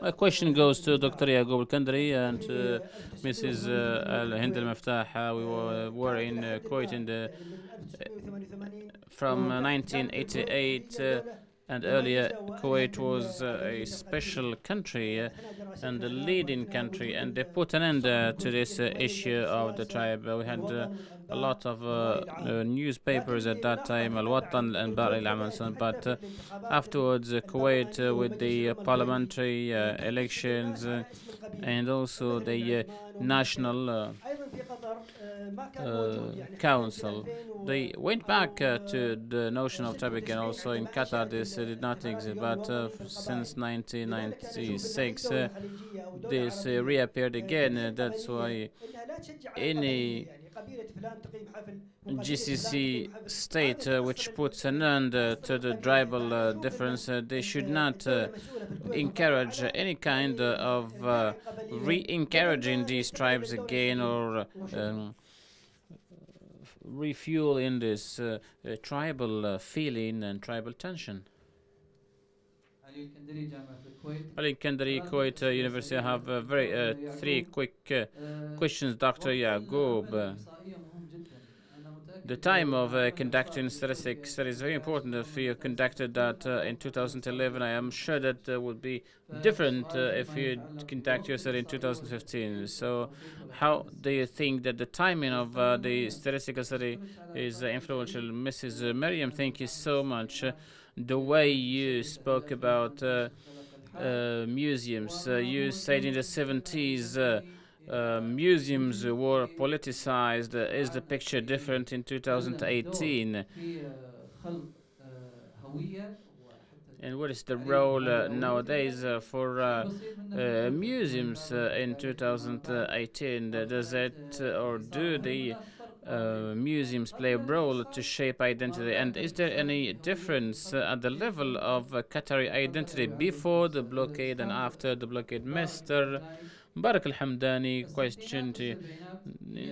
Speaker 5: My question goes to Dr. Yaqub Al-Kandari and uh, Mrs. Uh, Al-Hind Al-Maftah. Uh, we were, were in uh, Kuwait in the, from uh, 1988 uh, and earlier Kuwait was uh, a special country and a leading country and they put an end to this issue of the tribe. We had a lot of uh, uh, newspapers at that time, Al Watan and Bari Al But uh, afterwards, uh, Kuwait with the parliamentary elections and also the national. Uh, council. They went back uh, to the notion of Tabak and also in Qatar this uh, did not exist, but since 1996 this reappeared again. that's why any GCC state, uh, which puts an end uh, to the tribal uh, difference, they should not encourage any kind of re-encouraging these tribes again or um, refueling this tribal feeling and tribal tension. Ali Kandari, Kuwait uh, University. I have uh, very uh, three quick questions, Dr. Yaqub. The time of uh, conducting statistics study is very important. If you conducted that uh, in 2011, I am sure that uh, would be different uh, if you conduct your study in 2015. So, how do you think that the timing of uh, the statistical study is uh, influential? Mrs. Mariam, thank you so much. The way you spoke about museums, you said in the 70s uh, museums were politicized. Is the picture different in 2018? And what is the role uh, nowadays uh, for uh, uh museums uh, in 2018? Does it uh, or do the museums play a role to shape identity? And is there any difference at the level of Qatari identity before the blockade and after the blockade, Mr. Barak al-Hamdani questioned in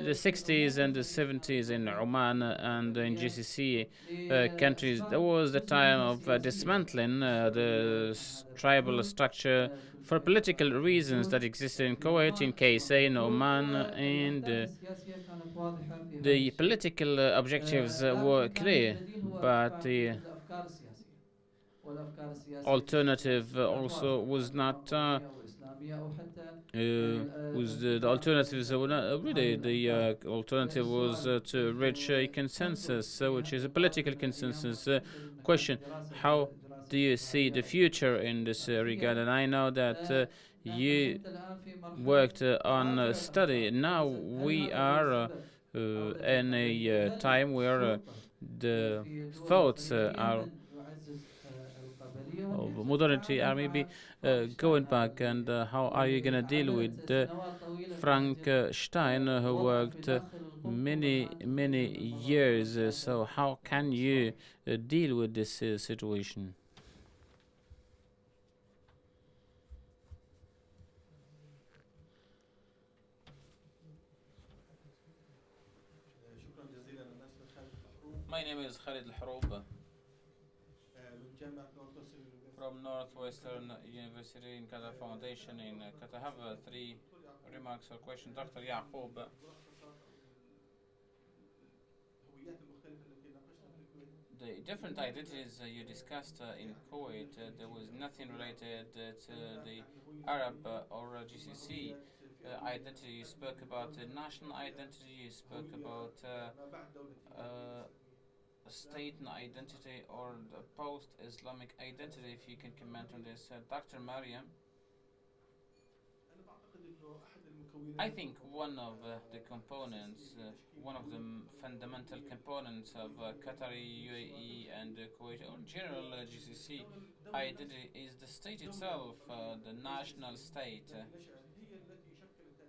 Speaker 5: the 60s and the 70s in Oman and in GCC uh, countries. there was the time of uh, dismantling uh, the tribal structure for political reasons that existed in Kuwait, in KSA, in Oman, and uh, the political uh, objectives uh, were clear, but the alternative also was not uh, uh, was the, the really the uh, alternative was uh, to reach a consensus, uh, which is a political consensus. Uh, question: How do you see the future in this regard? And I know that you worked on a study. Now we are in a time where the thoughts are of modernity are maybe uh, going back, and uh, how are you going to deal with uh, Frank Stein, who worked many, many years? So how can you deal with this situation? My name is Khalid
Speaker 6: Al
Speaker 5: Haroub. Southwestern University in Qatar Foundation in uh, Qatar. have uh, three remarks or questions. Dr. Yaqub. The different identities you discussed uh, in Kuwait, there was nothing related to the Arab or GCC identity. You spoke about the national identity, you spoke about state and identity or the post-Islamic identity, if you can comment on this. Uh, Dr. Mariam, I think one of uh, the components, uh, one of the fundamental components of uh, Qatari, UAE, and uh, Kuwait, or general uh, GCC identity, is the state itself, uh, the national state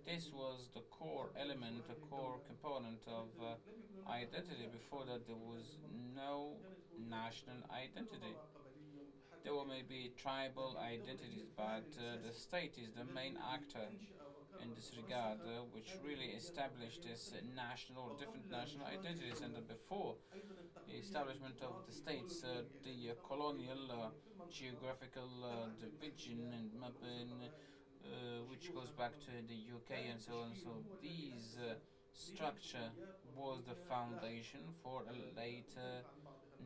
Speaker 5: this was the core element, the core component of uh, identity. Before that, there was no national identity. There were maybe tribal identities, but uh, the state is the main actor in this regard, uh, which really established this national different national identities. And before the establishment of the states, uh, the colonial uh, geographical uh, division and mapping, uh, which goes back to the UK and so on. So these uh, structure was the foundation for later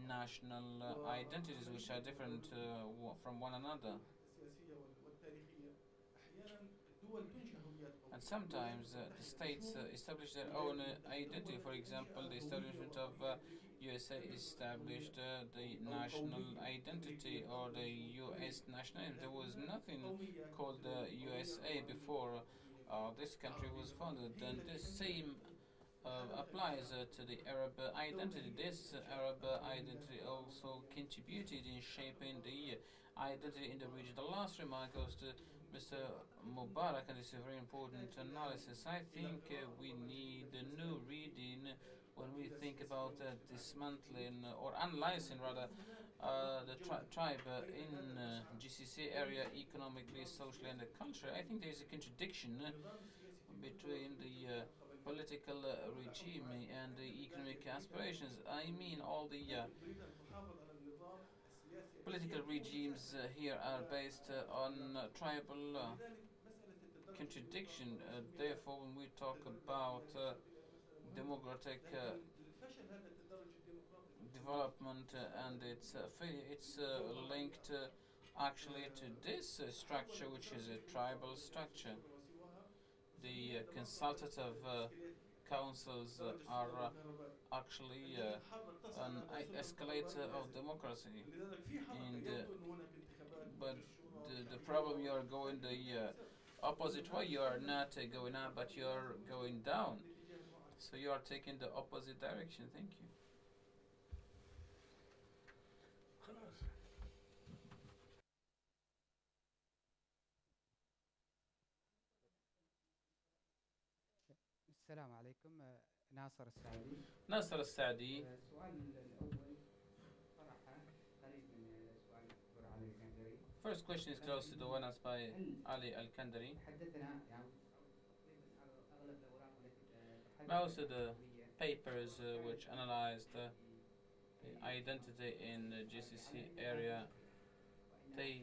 Speaker 5: national uh, identities, which are different from one another. And sometimes uh, the states uh, establish their own uh, identity. For example, the establishment of USA established uh, the national identity or the US national. There was nothing called the USA before uh, this country was founded. And this same uh, applies uh, to the Arab identity. This Arab identity also contributed in shaping the identity in the region. The last remark goes to Mr. Mubarak, and it's a very important analysis. I think uh, we need a new reading when we think about uh, dismantling uh, or analyzing rather uh, the tri tribe in GCC area economically, socially, and the culture, I think there is a contradiction between the political regime and the economic aspirations. I mean, all the political regimes uh, here are based uh, on uh, tribal contradiction. therefore, when we talk about democratic uh, development uh, and its uh, it's uh, linked actually to this structure, which is a tribal structure. The consultative councils are actually an escalator of democracy. And, but the, the, problem, you are going the opposite way. You are not going up, but you are going down.
Speaker 6: باتجاه معين
Speaker 5: So you are taking the opposite direction. Thank you.
Speaker 7: السلام عليكم آه، ناصر السعدي
Speaker 5: Nasser Al-Sadi.
Speaker 7: آه، السؤال الأول صراحة قريب من آه، سؤال الدكتور علي الكندري
Speaker 5: First question is close to the one asked by Ali Al-Kandari.
Speaker 7: تحدثنا يعني
Speaker 5: most of the papers uh, which analyzed uh, the identity in the GCC area, they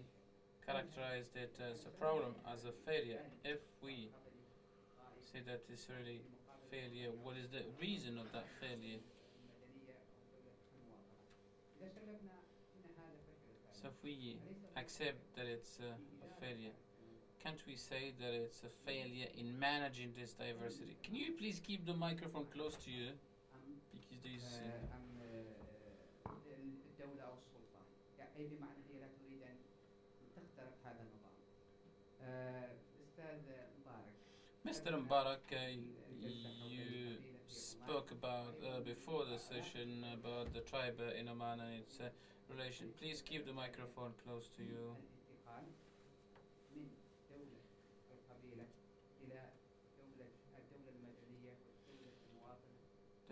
Speaker 5: characterized it as a problem, as a failure. If we say that it's really failure, what is the reason of that failure? So if we accept that it's uh, a failure, can't we say that it's a failure in managing this diversity? Can you please keep the microphone close to you?
Speaker 7: أم
Speaker 5: Because there is.
Speaker 7: آه، أم آه، الدولة أو السلطة يعني أي بمعنى هي لا تريد أن تخترق هذا النظام آه، أستاذ مبارك
Speaker 5: Mr. Mbarak, uh, you spoke about uh, before the session about the tribe uh, in Oman and its uh, relation. Please keep the microphone close to you.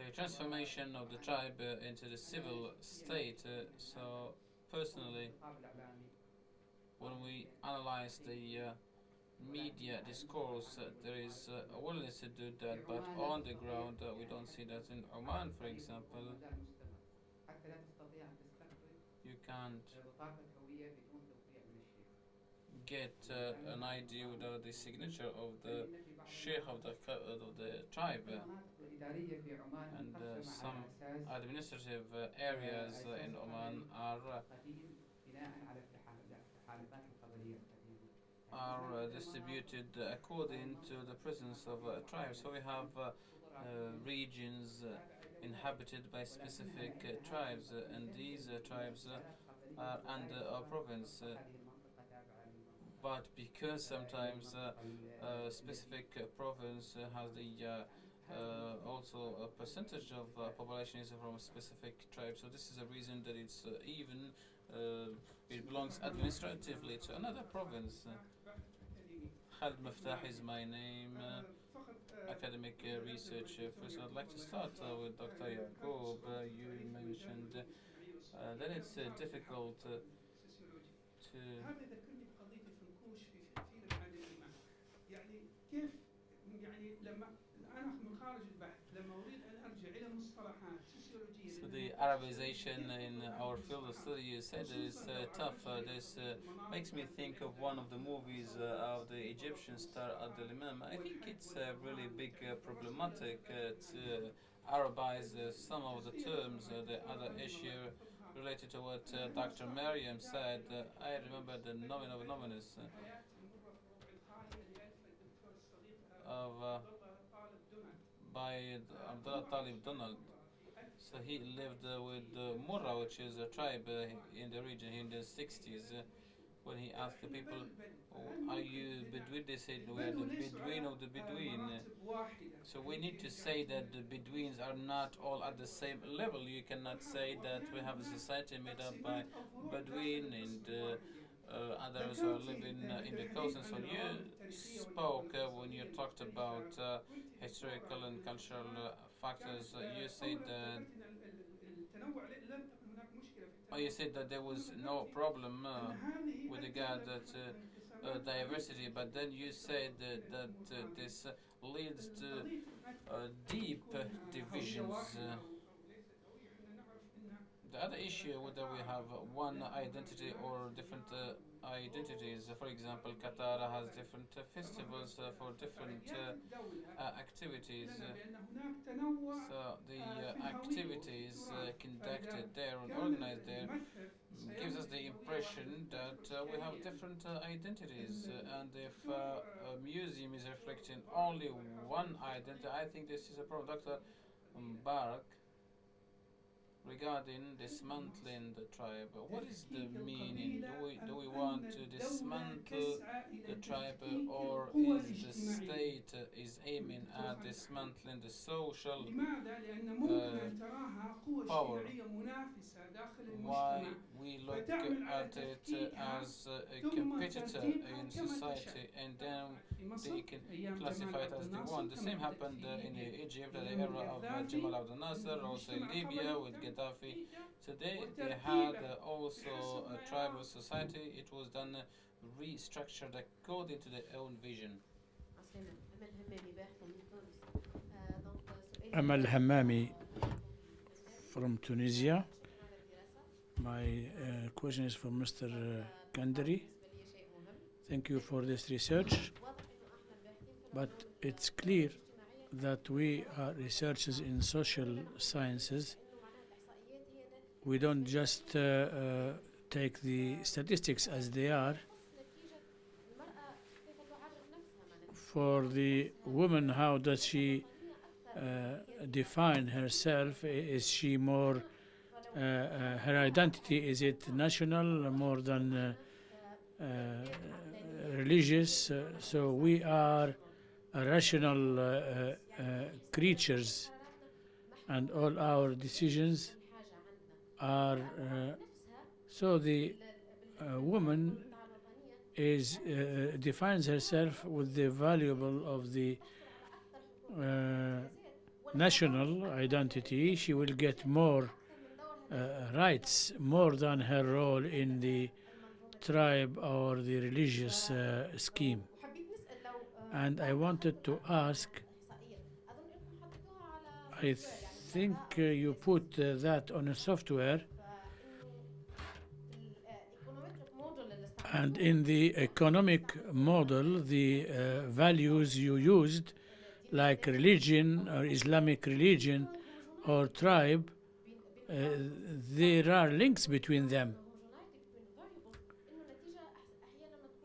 Speaker 5: uh, transformation of the tribe uh, into the civil state. Uh, so, personally, when we analyze the uh, media discourse, uh, there is uh, a willingness to do that, but on the ground, we don't see that in Oman, for example. You can't get an idea without the signature of the sheikh of the, uh, of the tribe uh, and uh, some administrative uh, areas in Oman are are distributed according to the presence of tribes. So we have regions inhabited by specific tribes, and these tribes are under our province but because sometimes uh, a specific uh, province has the uh, uh, also a percentage of uh, population is from a specific tribe. So this is a reason that it's uh, even, it belongs administratively to another province. Khalid Muftah is my name, academic research. first, I'd like to start with Dr. Yaqub. you mentioned that it's difficult to
Speaker 6: كيف يعني لما انا من خارج البحث لما اريد ان ارجع الى مصطلحات سوسيولوجيه
Speaker 5: So the Arabization in our field of study you said that uh, tough. Uh, this uh, makes me think of one of the movies uh, of the Egyptian star Adel Imam. I think it's a really big uh, problematic uh, to Arabize uh, some of the terms, uh, the other issue related to what uh, Dr. Mariam said. Uh, I remember the nomen of nominus. Uh, of uh, by Abdullah Talib Donald. So he lived uh, with uh, Murra, which is a tribe uh, in the region in the 60s. Uh, when he asked the people, oh, Are you Bedouin? They said, We are the Bedouin of the Bedouin. Uh, so we need to say that the Bedouins are not all at the same level. You cannot say that we have a society made up by Bedouin and uh, uh, others who live in, in the coast. And so you spoke when you talked about historical and cultural factors. you said that. Oh, you said that there was no problem with regard to uh, diversity, but then you said uh, that uh, this leads to deep divisions. The other issue whether we have one identity or different uh, identities. For example, Qatar has different uh, festivals uh, for different uh, activities. so the activities conducted there and organized there gives us the impression that uh, we have different uh, identities uh, and if a museum is reflecting only one identity, I think this is a problem. Um, Dr. Mobarak regarding dismantling the tribe, what is the meaning? Do we, do we want to dismantle the tribe or is the state is aiming at dismantling the social uh, power? Why we look at it as a competitor in society and then they can classify it as they want. The same happened in Egypt, the era of Jamal Abdel Nasser, also in Libya with Gaddafi Today they had uh, also a tribal society. It was done uh, restructured according to their own vision.
Speaker 3: Amal Hammami from Tunisia. My uh, question is for Mr. Kandari. Uh, Thank you for this research. But it's clear that we are researchers in social sciences we don't just uh, uh, take the statistics as they are, for the woman, how does she uh, define herself? Is she more, uh, uh, her identity, is it national more than uh, religious? So we are rational creatures, and all our decisions are. Uh, so the uh, woman is uh, defines herself with the valuable of the national identity. She will get more uh, rights, more than her role in the tribe or the religious uh, scheme. And I wanted to ask. I think uh, you put uh, that on a software. And in the economic model, the uh, values you used, like religion or Islamic religion or tribe, uh, there are links between them.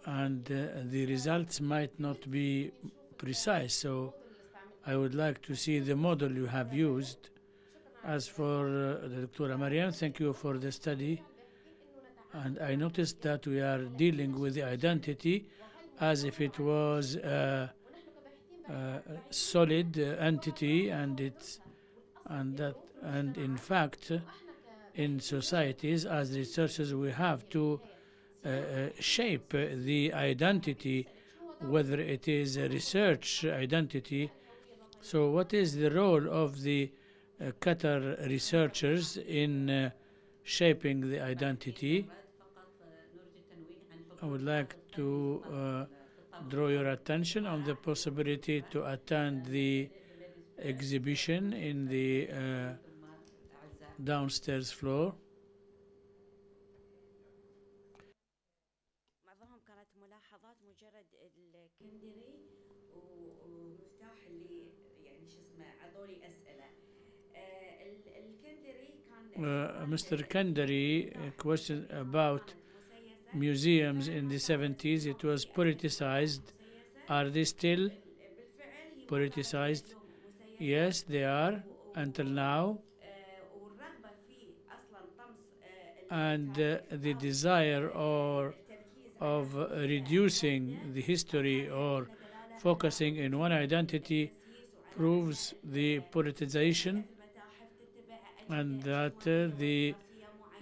Speaker 3: And uh, the results might not be precise. So I would like to see the model you have used. As for uh, Dr. Mariam, thank you for the study. And I noticed that we are dealing with the identity as if it was a, a solid entity, and it's and that and in fact, in societies, as researchers, we have to uh, uh, shape the identity, whether it is a research identity. So, what is the role of the Qatar researchers in uh, shaping the identity? I would like to uh, draw your attention on the possibility to attend the exhibition in the uh, downstairs floor. Uh, Mr. Kandari question about museums in the 70s. It was politicized. Are they still politicized? Yes, they are until now. And uh, the desire or of uh, reducing the history or focusing in one identity proves the politicization and that uh, the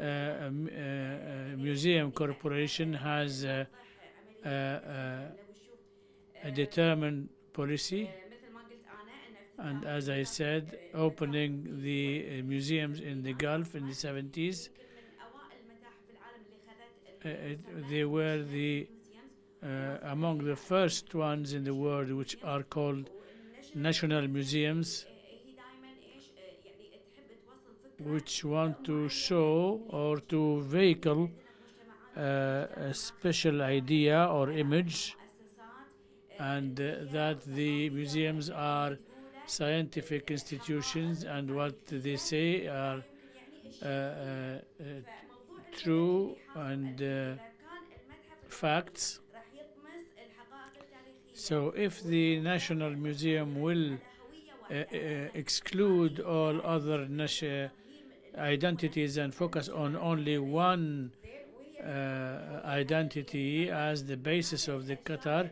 Speaker 3: uh, um, uh, uh, museum corporation has uh, a determined policy. And as I said opening the museums in the Gulf in the 70s uh, it, they were the uh, among the first ones in the world which are called national museums which want to show or to vehicle uh, a special idea or image and uh, that the museums are scientific institutions and what they say are uh, uh, true and uh, facts. So if the National Museum will uh, exclude all other nation identities and focus on only one uh, identity as the basis of the Qatar,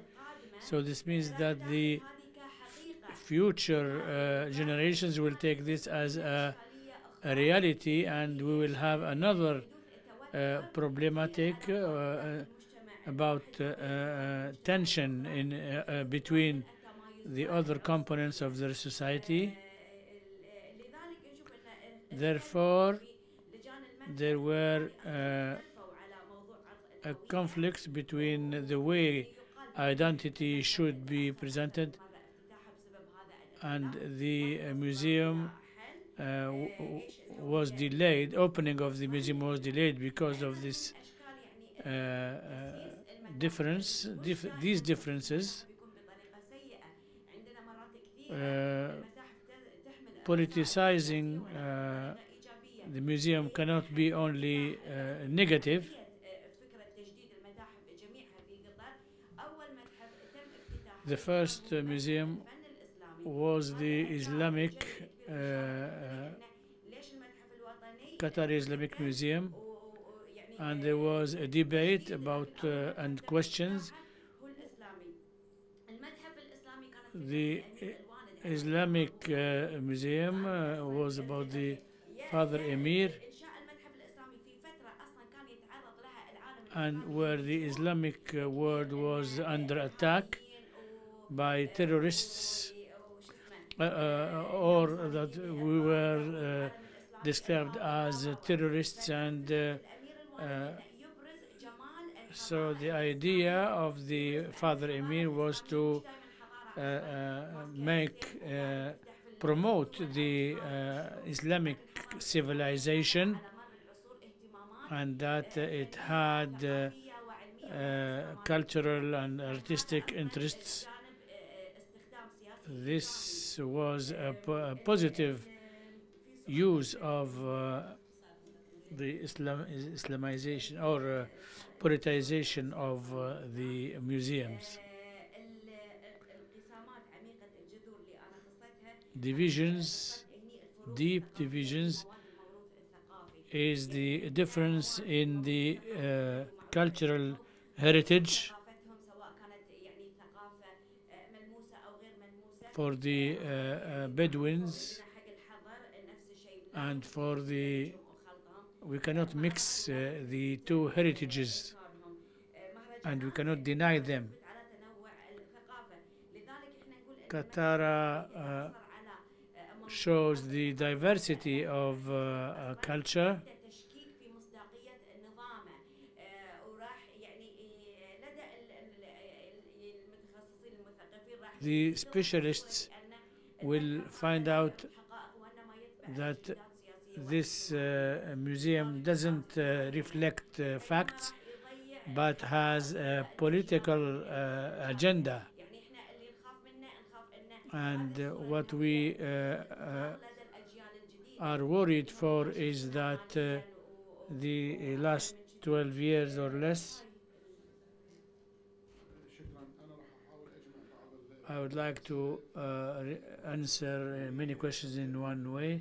Speaker 3: so this means that the future uh, generations will take this as a, a reality and we will have another uh, problematic uh, uh, about uh, tension in between the other components of their society. Therefore, there were uh, a conflict between the way identity should be presented and the uh, museum uh, was delayed, opening of the museum was delayed because of this uh, uh, difference, dif- these differences politicizing uh, the museum cannot be only uh, negative. The first uh, museum was the Islamic uh, uh, Qatar Islamic Museum and there was a debate about uh, and questions the Islamic uh, Museum uh, was about the Father Emir, and where the Islamic uh, world was under attack by terrorists, uh, uh, or that we were uh, described as terrorists, and so the idea of the Father Emir was to make uh, promote the uh, Islamic civilization and that uh, it had uh, uh, cultural and artistic interests. This was a, positive use of uh, the Islam Islamization or uh, politicization of uh, the museums. Divisions, deep divisions, is the difference in the uh, cultural heritage for the uh, uh, Bedouins and for the we cannot mix uh, the two heritages and we cannot deny them. Katara uh, shows the diversity of uh, uh, culture. The specialists will find out that this uh, museum doesn't uh, reflect uh, facts but has a political uh, agenda and uh, what we uh, uh, are worried for is that the last 12 years or less I would like to uh, answer uh, many questions in one way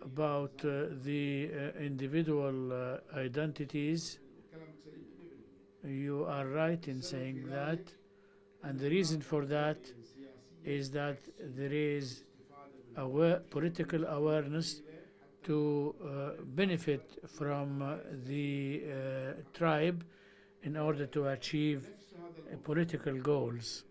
Speaker 3: about uh, the individual identities. You are right in saying that, and the reason for that is that there is aware, political awareness to uh, benefit from uh, the uh, tribe in order to achieve uh, political goals.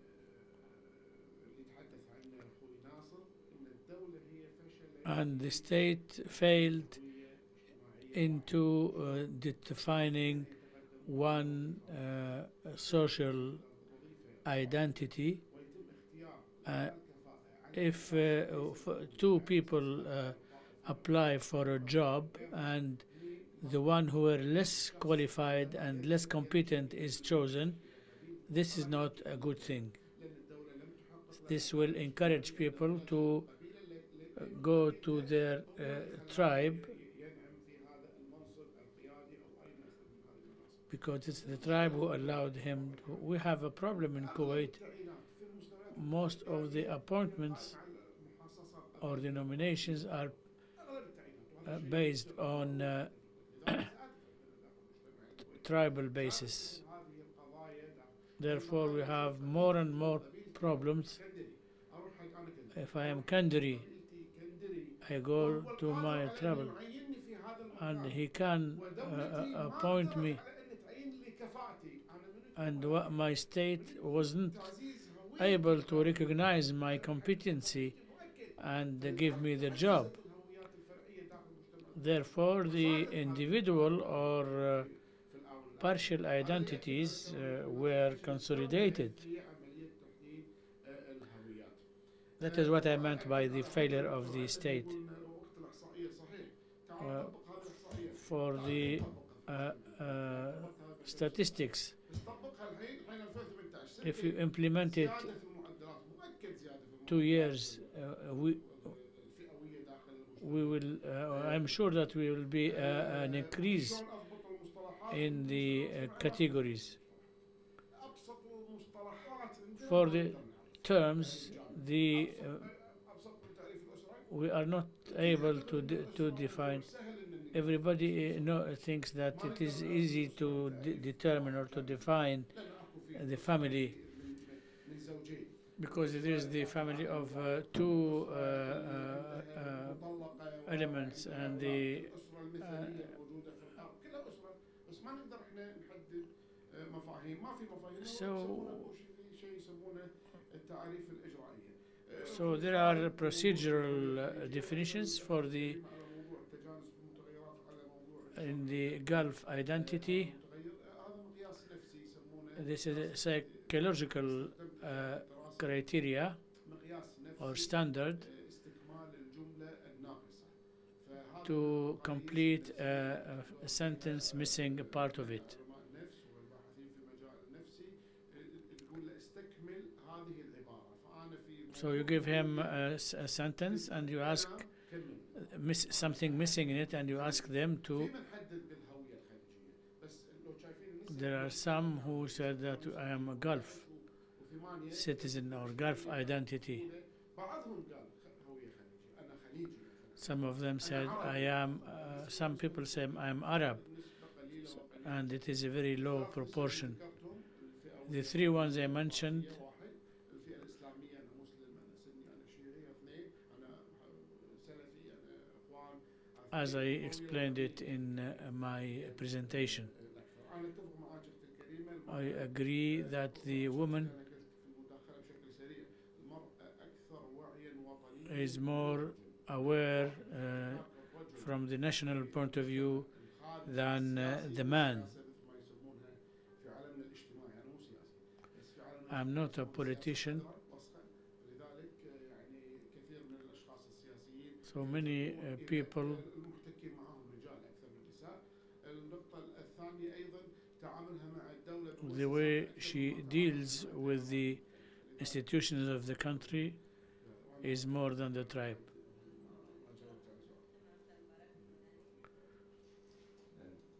Speaker 3: And the state failed into uh, de- defining one uh, social identity. Uh, if uh, two people uh, apply for a job and the one who are less qualified and less competent is chosen, this is not a good thing. This will encourage people to uh, go to their tribe because it's the tribe who allowed him. To, we have a problem in Kuwait. Most of the appointments or the nominations are uh, based on uh, tribal basis. Therefore, we have more and more problems. If I am Kandari, I go to my tribal, and he can uh, uh, appoint me. And my state wasn't able to recognize my competency and give me the job. Therefore, the individual or uh, partial identities uh, were consolidated. That is what I meant by the failure of the state. Uh, for the uh, uh, statistics, if you implement it two years, uh, we we will. Uh, I'm sure that we will be uh, an increase in the uh, categories. For the terms, the uh, we are not able to de- to define. Everybody uh, know, thinks that it is easy to de- determine or to define the family, because it is the family of uh, two uh, uh, uh, elements and the so so there are procedural definitions for the in the Gulf identity this is a psychological uh, criteria or standard to complete a, a sentence missing a part of it. So you give him a, a sentence and you ask
Speaker 2: uh,
Speaker 3: miss, something missing in it and you ask them to there are some who said that I am a Gulf citizen or Gulf identity. Some of them said I am, uh, some people say I am Arab, and it is a very low proportion. The three ones I mentioned as I explained it in uh, my presentation. I agree that the woman is more aware uh, from the national point of view than uh, the man. I'm not a politician, so many uh, people the way she deals with the institutions of the country is more than the tribe.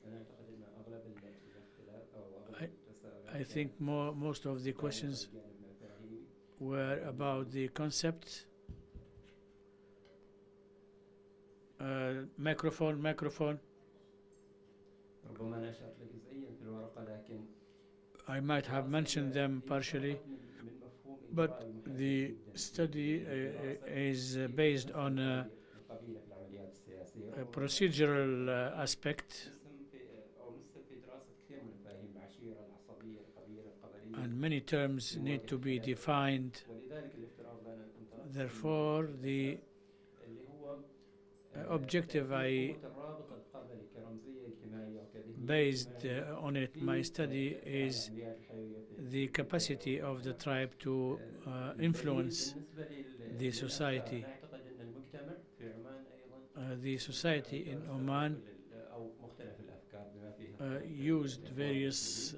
Speaker 8: أنا أعتقد أن أغلب الاختلاف أو أغلب
Speaker 3: I-
Speaker 8: التساؤلات
Speaker 3: I think more, most of the questions
Speaker 8: كانت عن المفاهيم
Speaker 3: were about the concepts. Uh, microphone, microphone.
Speaker 8: ربما أنا أشرت لجزئيا في الورقة لكن
Speaker 3: I might have mentioned them partially, but the study uh, uh, is based on a, a procedural uh, aspect and many terms need to be defined. Therefore, the objective I based uh, on it. My study is the capacity of the tribe to uh, influence the society. Uh, the society in Oman used various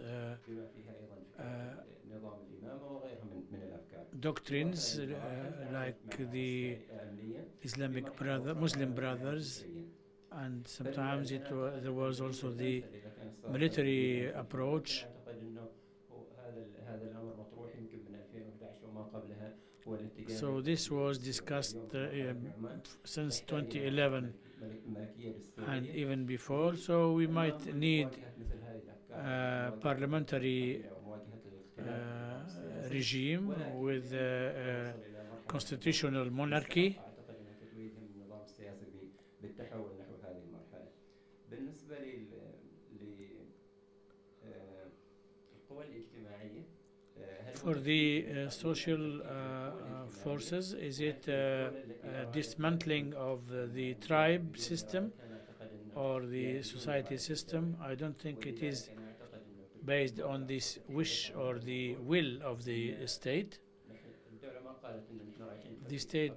Speaker 3: doctrines uh, like the Islamic brother, Muslim Brothers and sometimes it there was also the military approach. So this was discussed uh, since 2011 and even before. So we might need a parliamentary uh, regime with uh, uh, constitutional monarchy for the uh, social uh, uh, forces? Is it dismantling of the tribe system or the society system? I don't think it is based on this wish or the will of the state. The state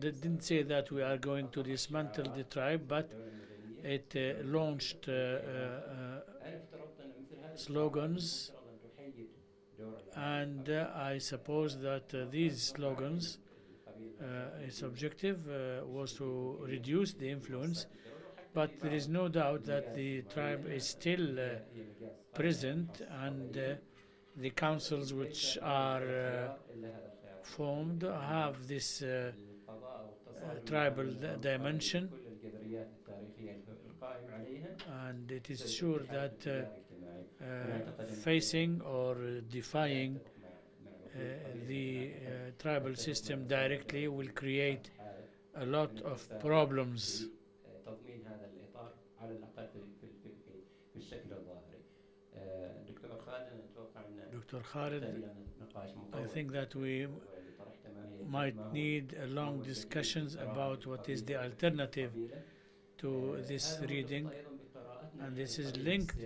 Speaker 3: didn't say that we are going to dismantle the tribe, but it uh, launched uh, uh, slogans and uh, I suppose that uh, these slogans, uh, its objective was to reduce the influence, but there is no doubt that the tribe is still present and the councils which are formed have this tribal dimension. And it is sure that uh, uh, facing or defying uh, the uh, tribal system directly will create a lot of problems. Dr. Khalid, I think that we might need long discussions about what is the alternative to this reading, and this is linked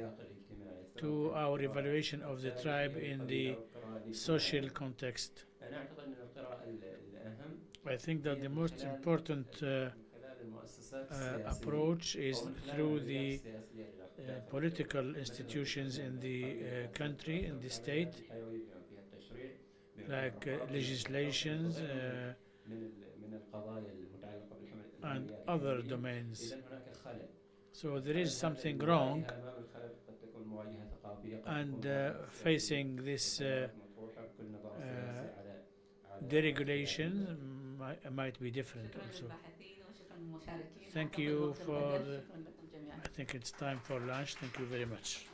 Speaker 3: to our evaluation of the tribe in the social context. I think that the most important uh, uh, approach is through the uh, political institutions in the uh, country, in the state, like uh, legislations uh, and other domains. So there is something wrong and uh,
Speaker 8: uh,
Speaker 3: facing this uh, uh deregulation might be different also. Thank you for, the, I think it's time for lunch. Thank you very much.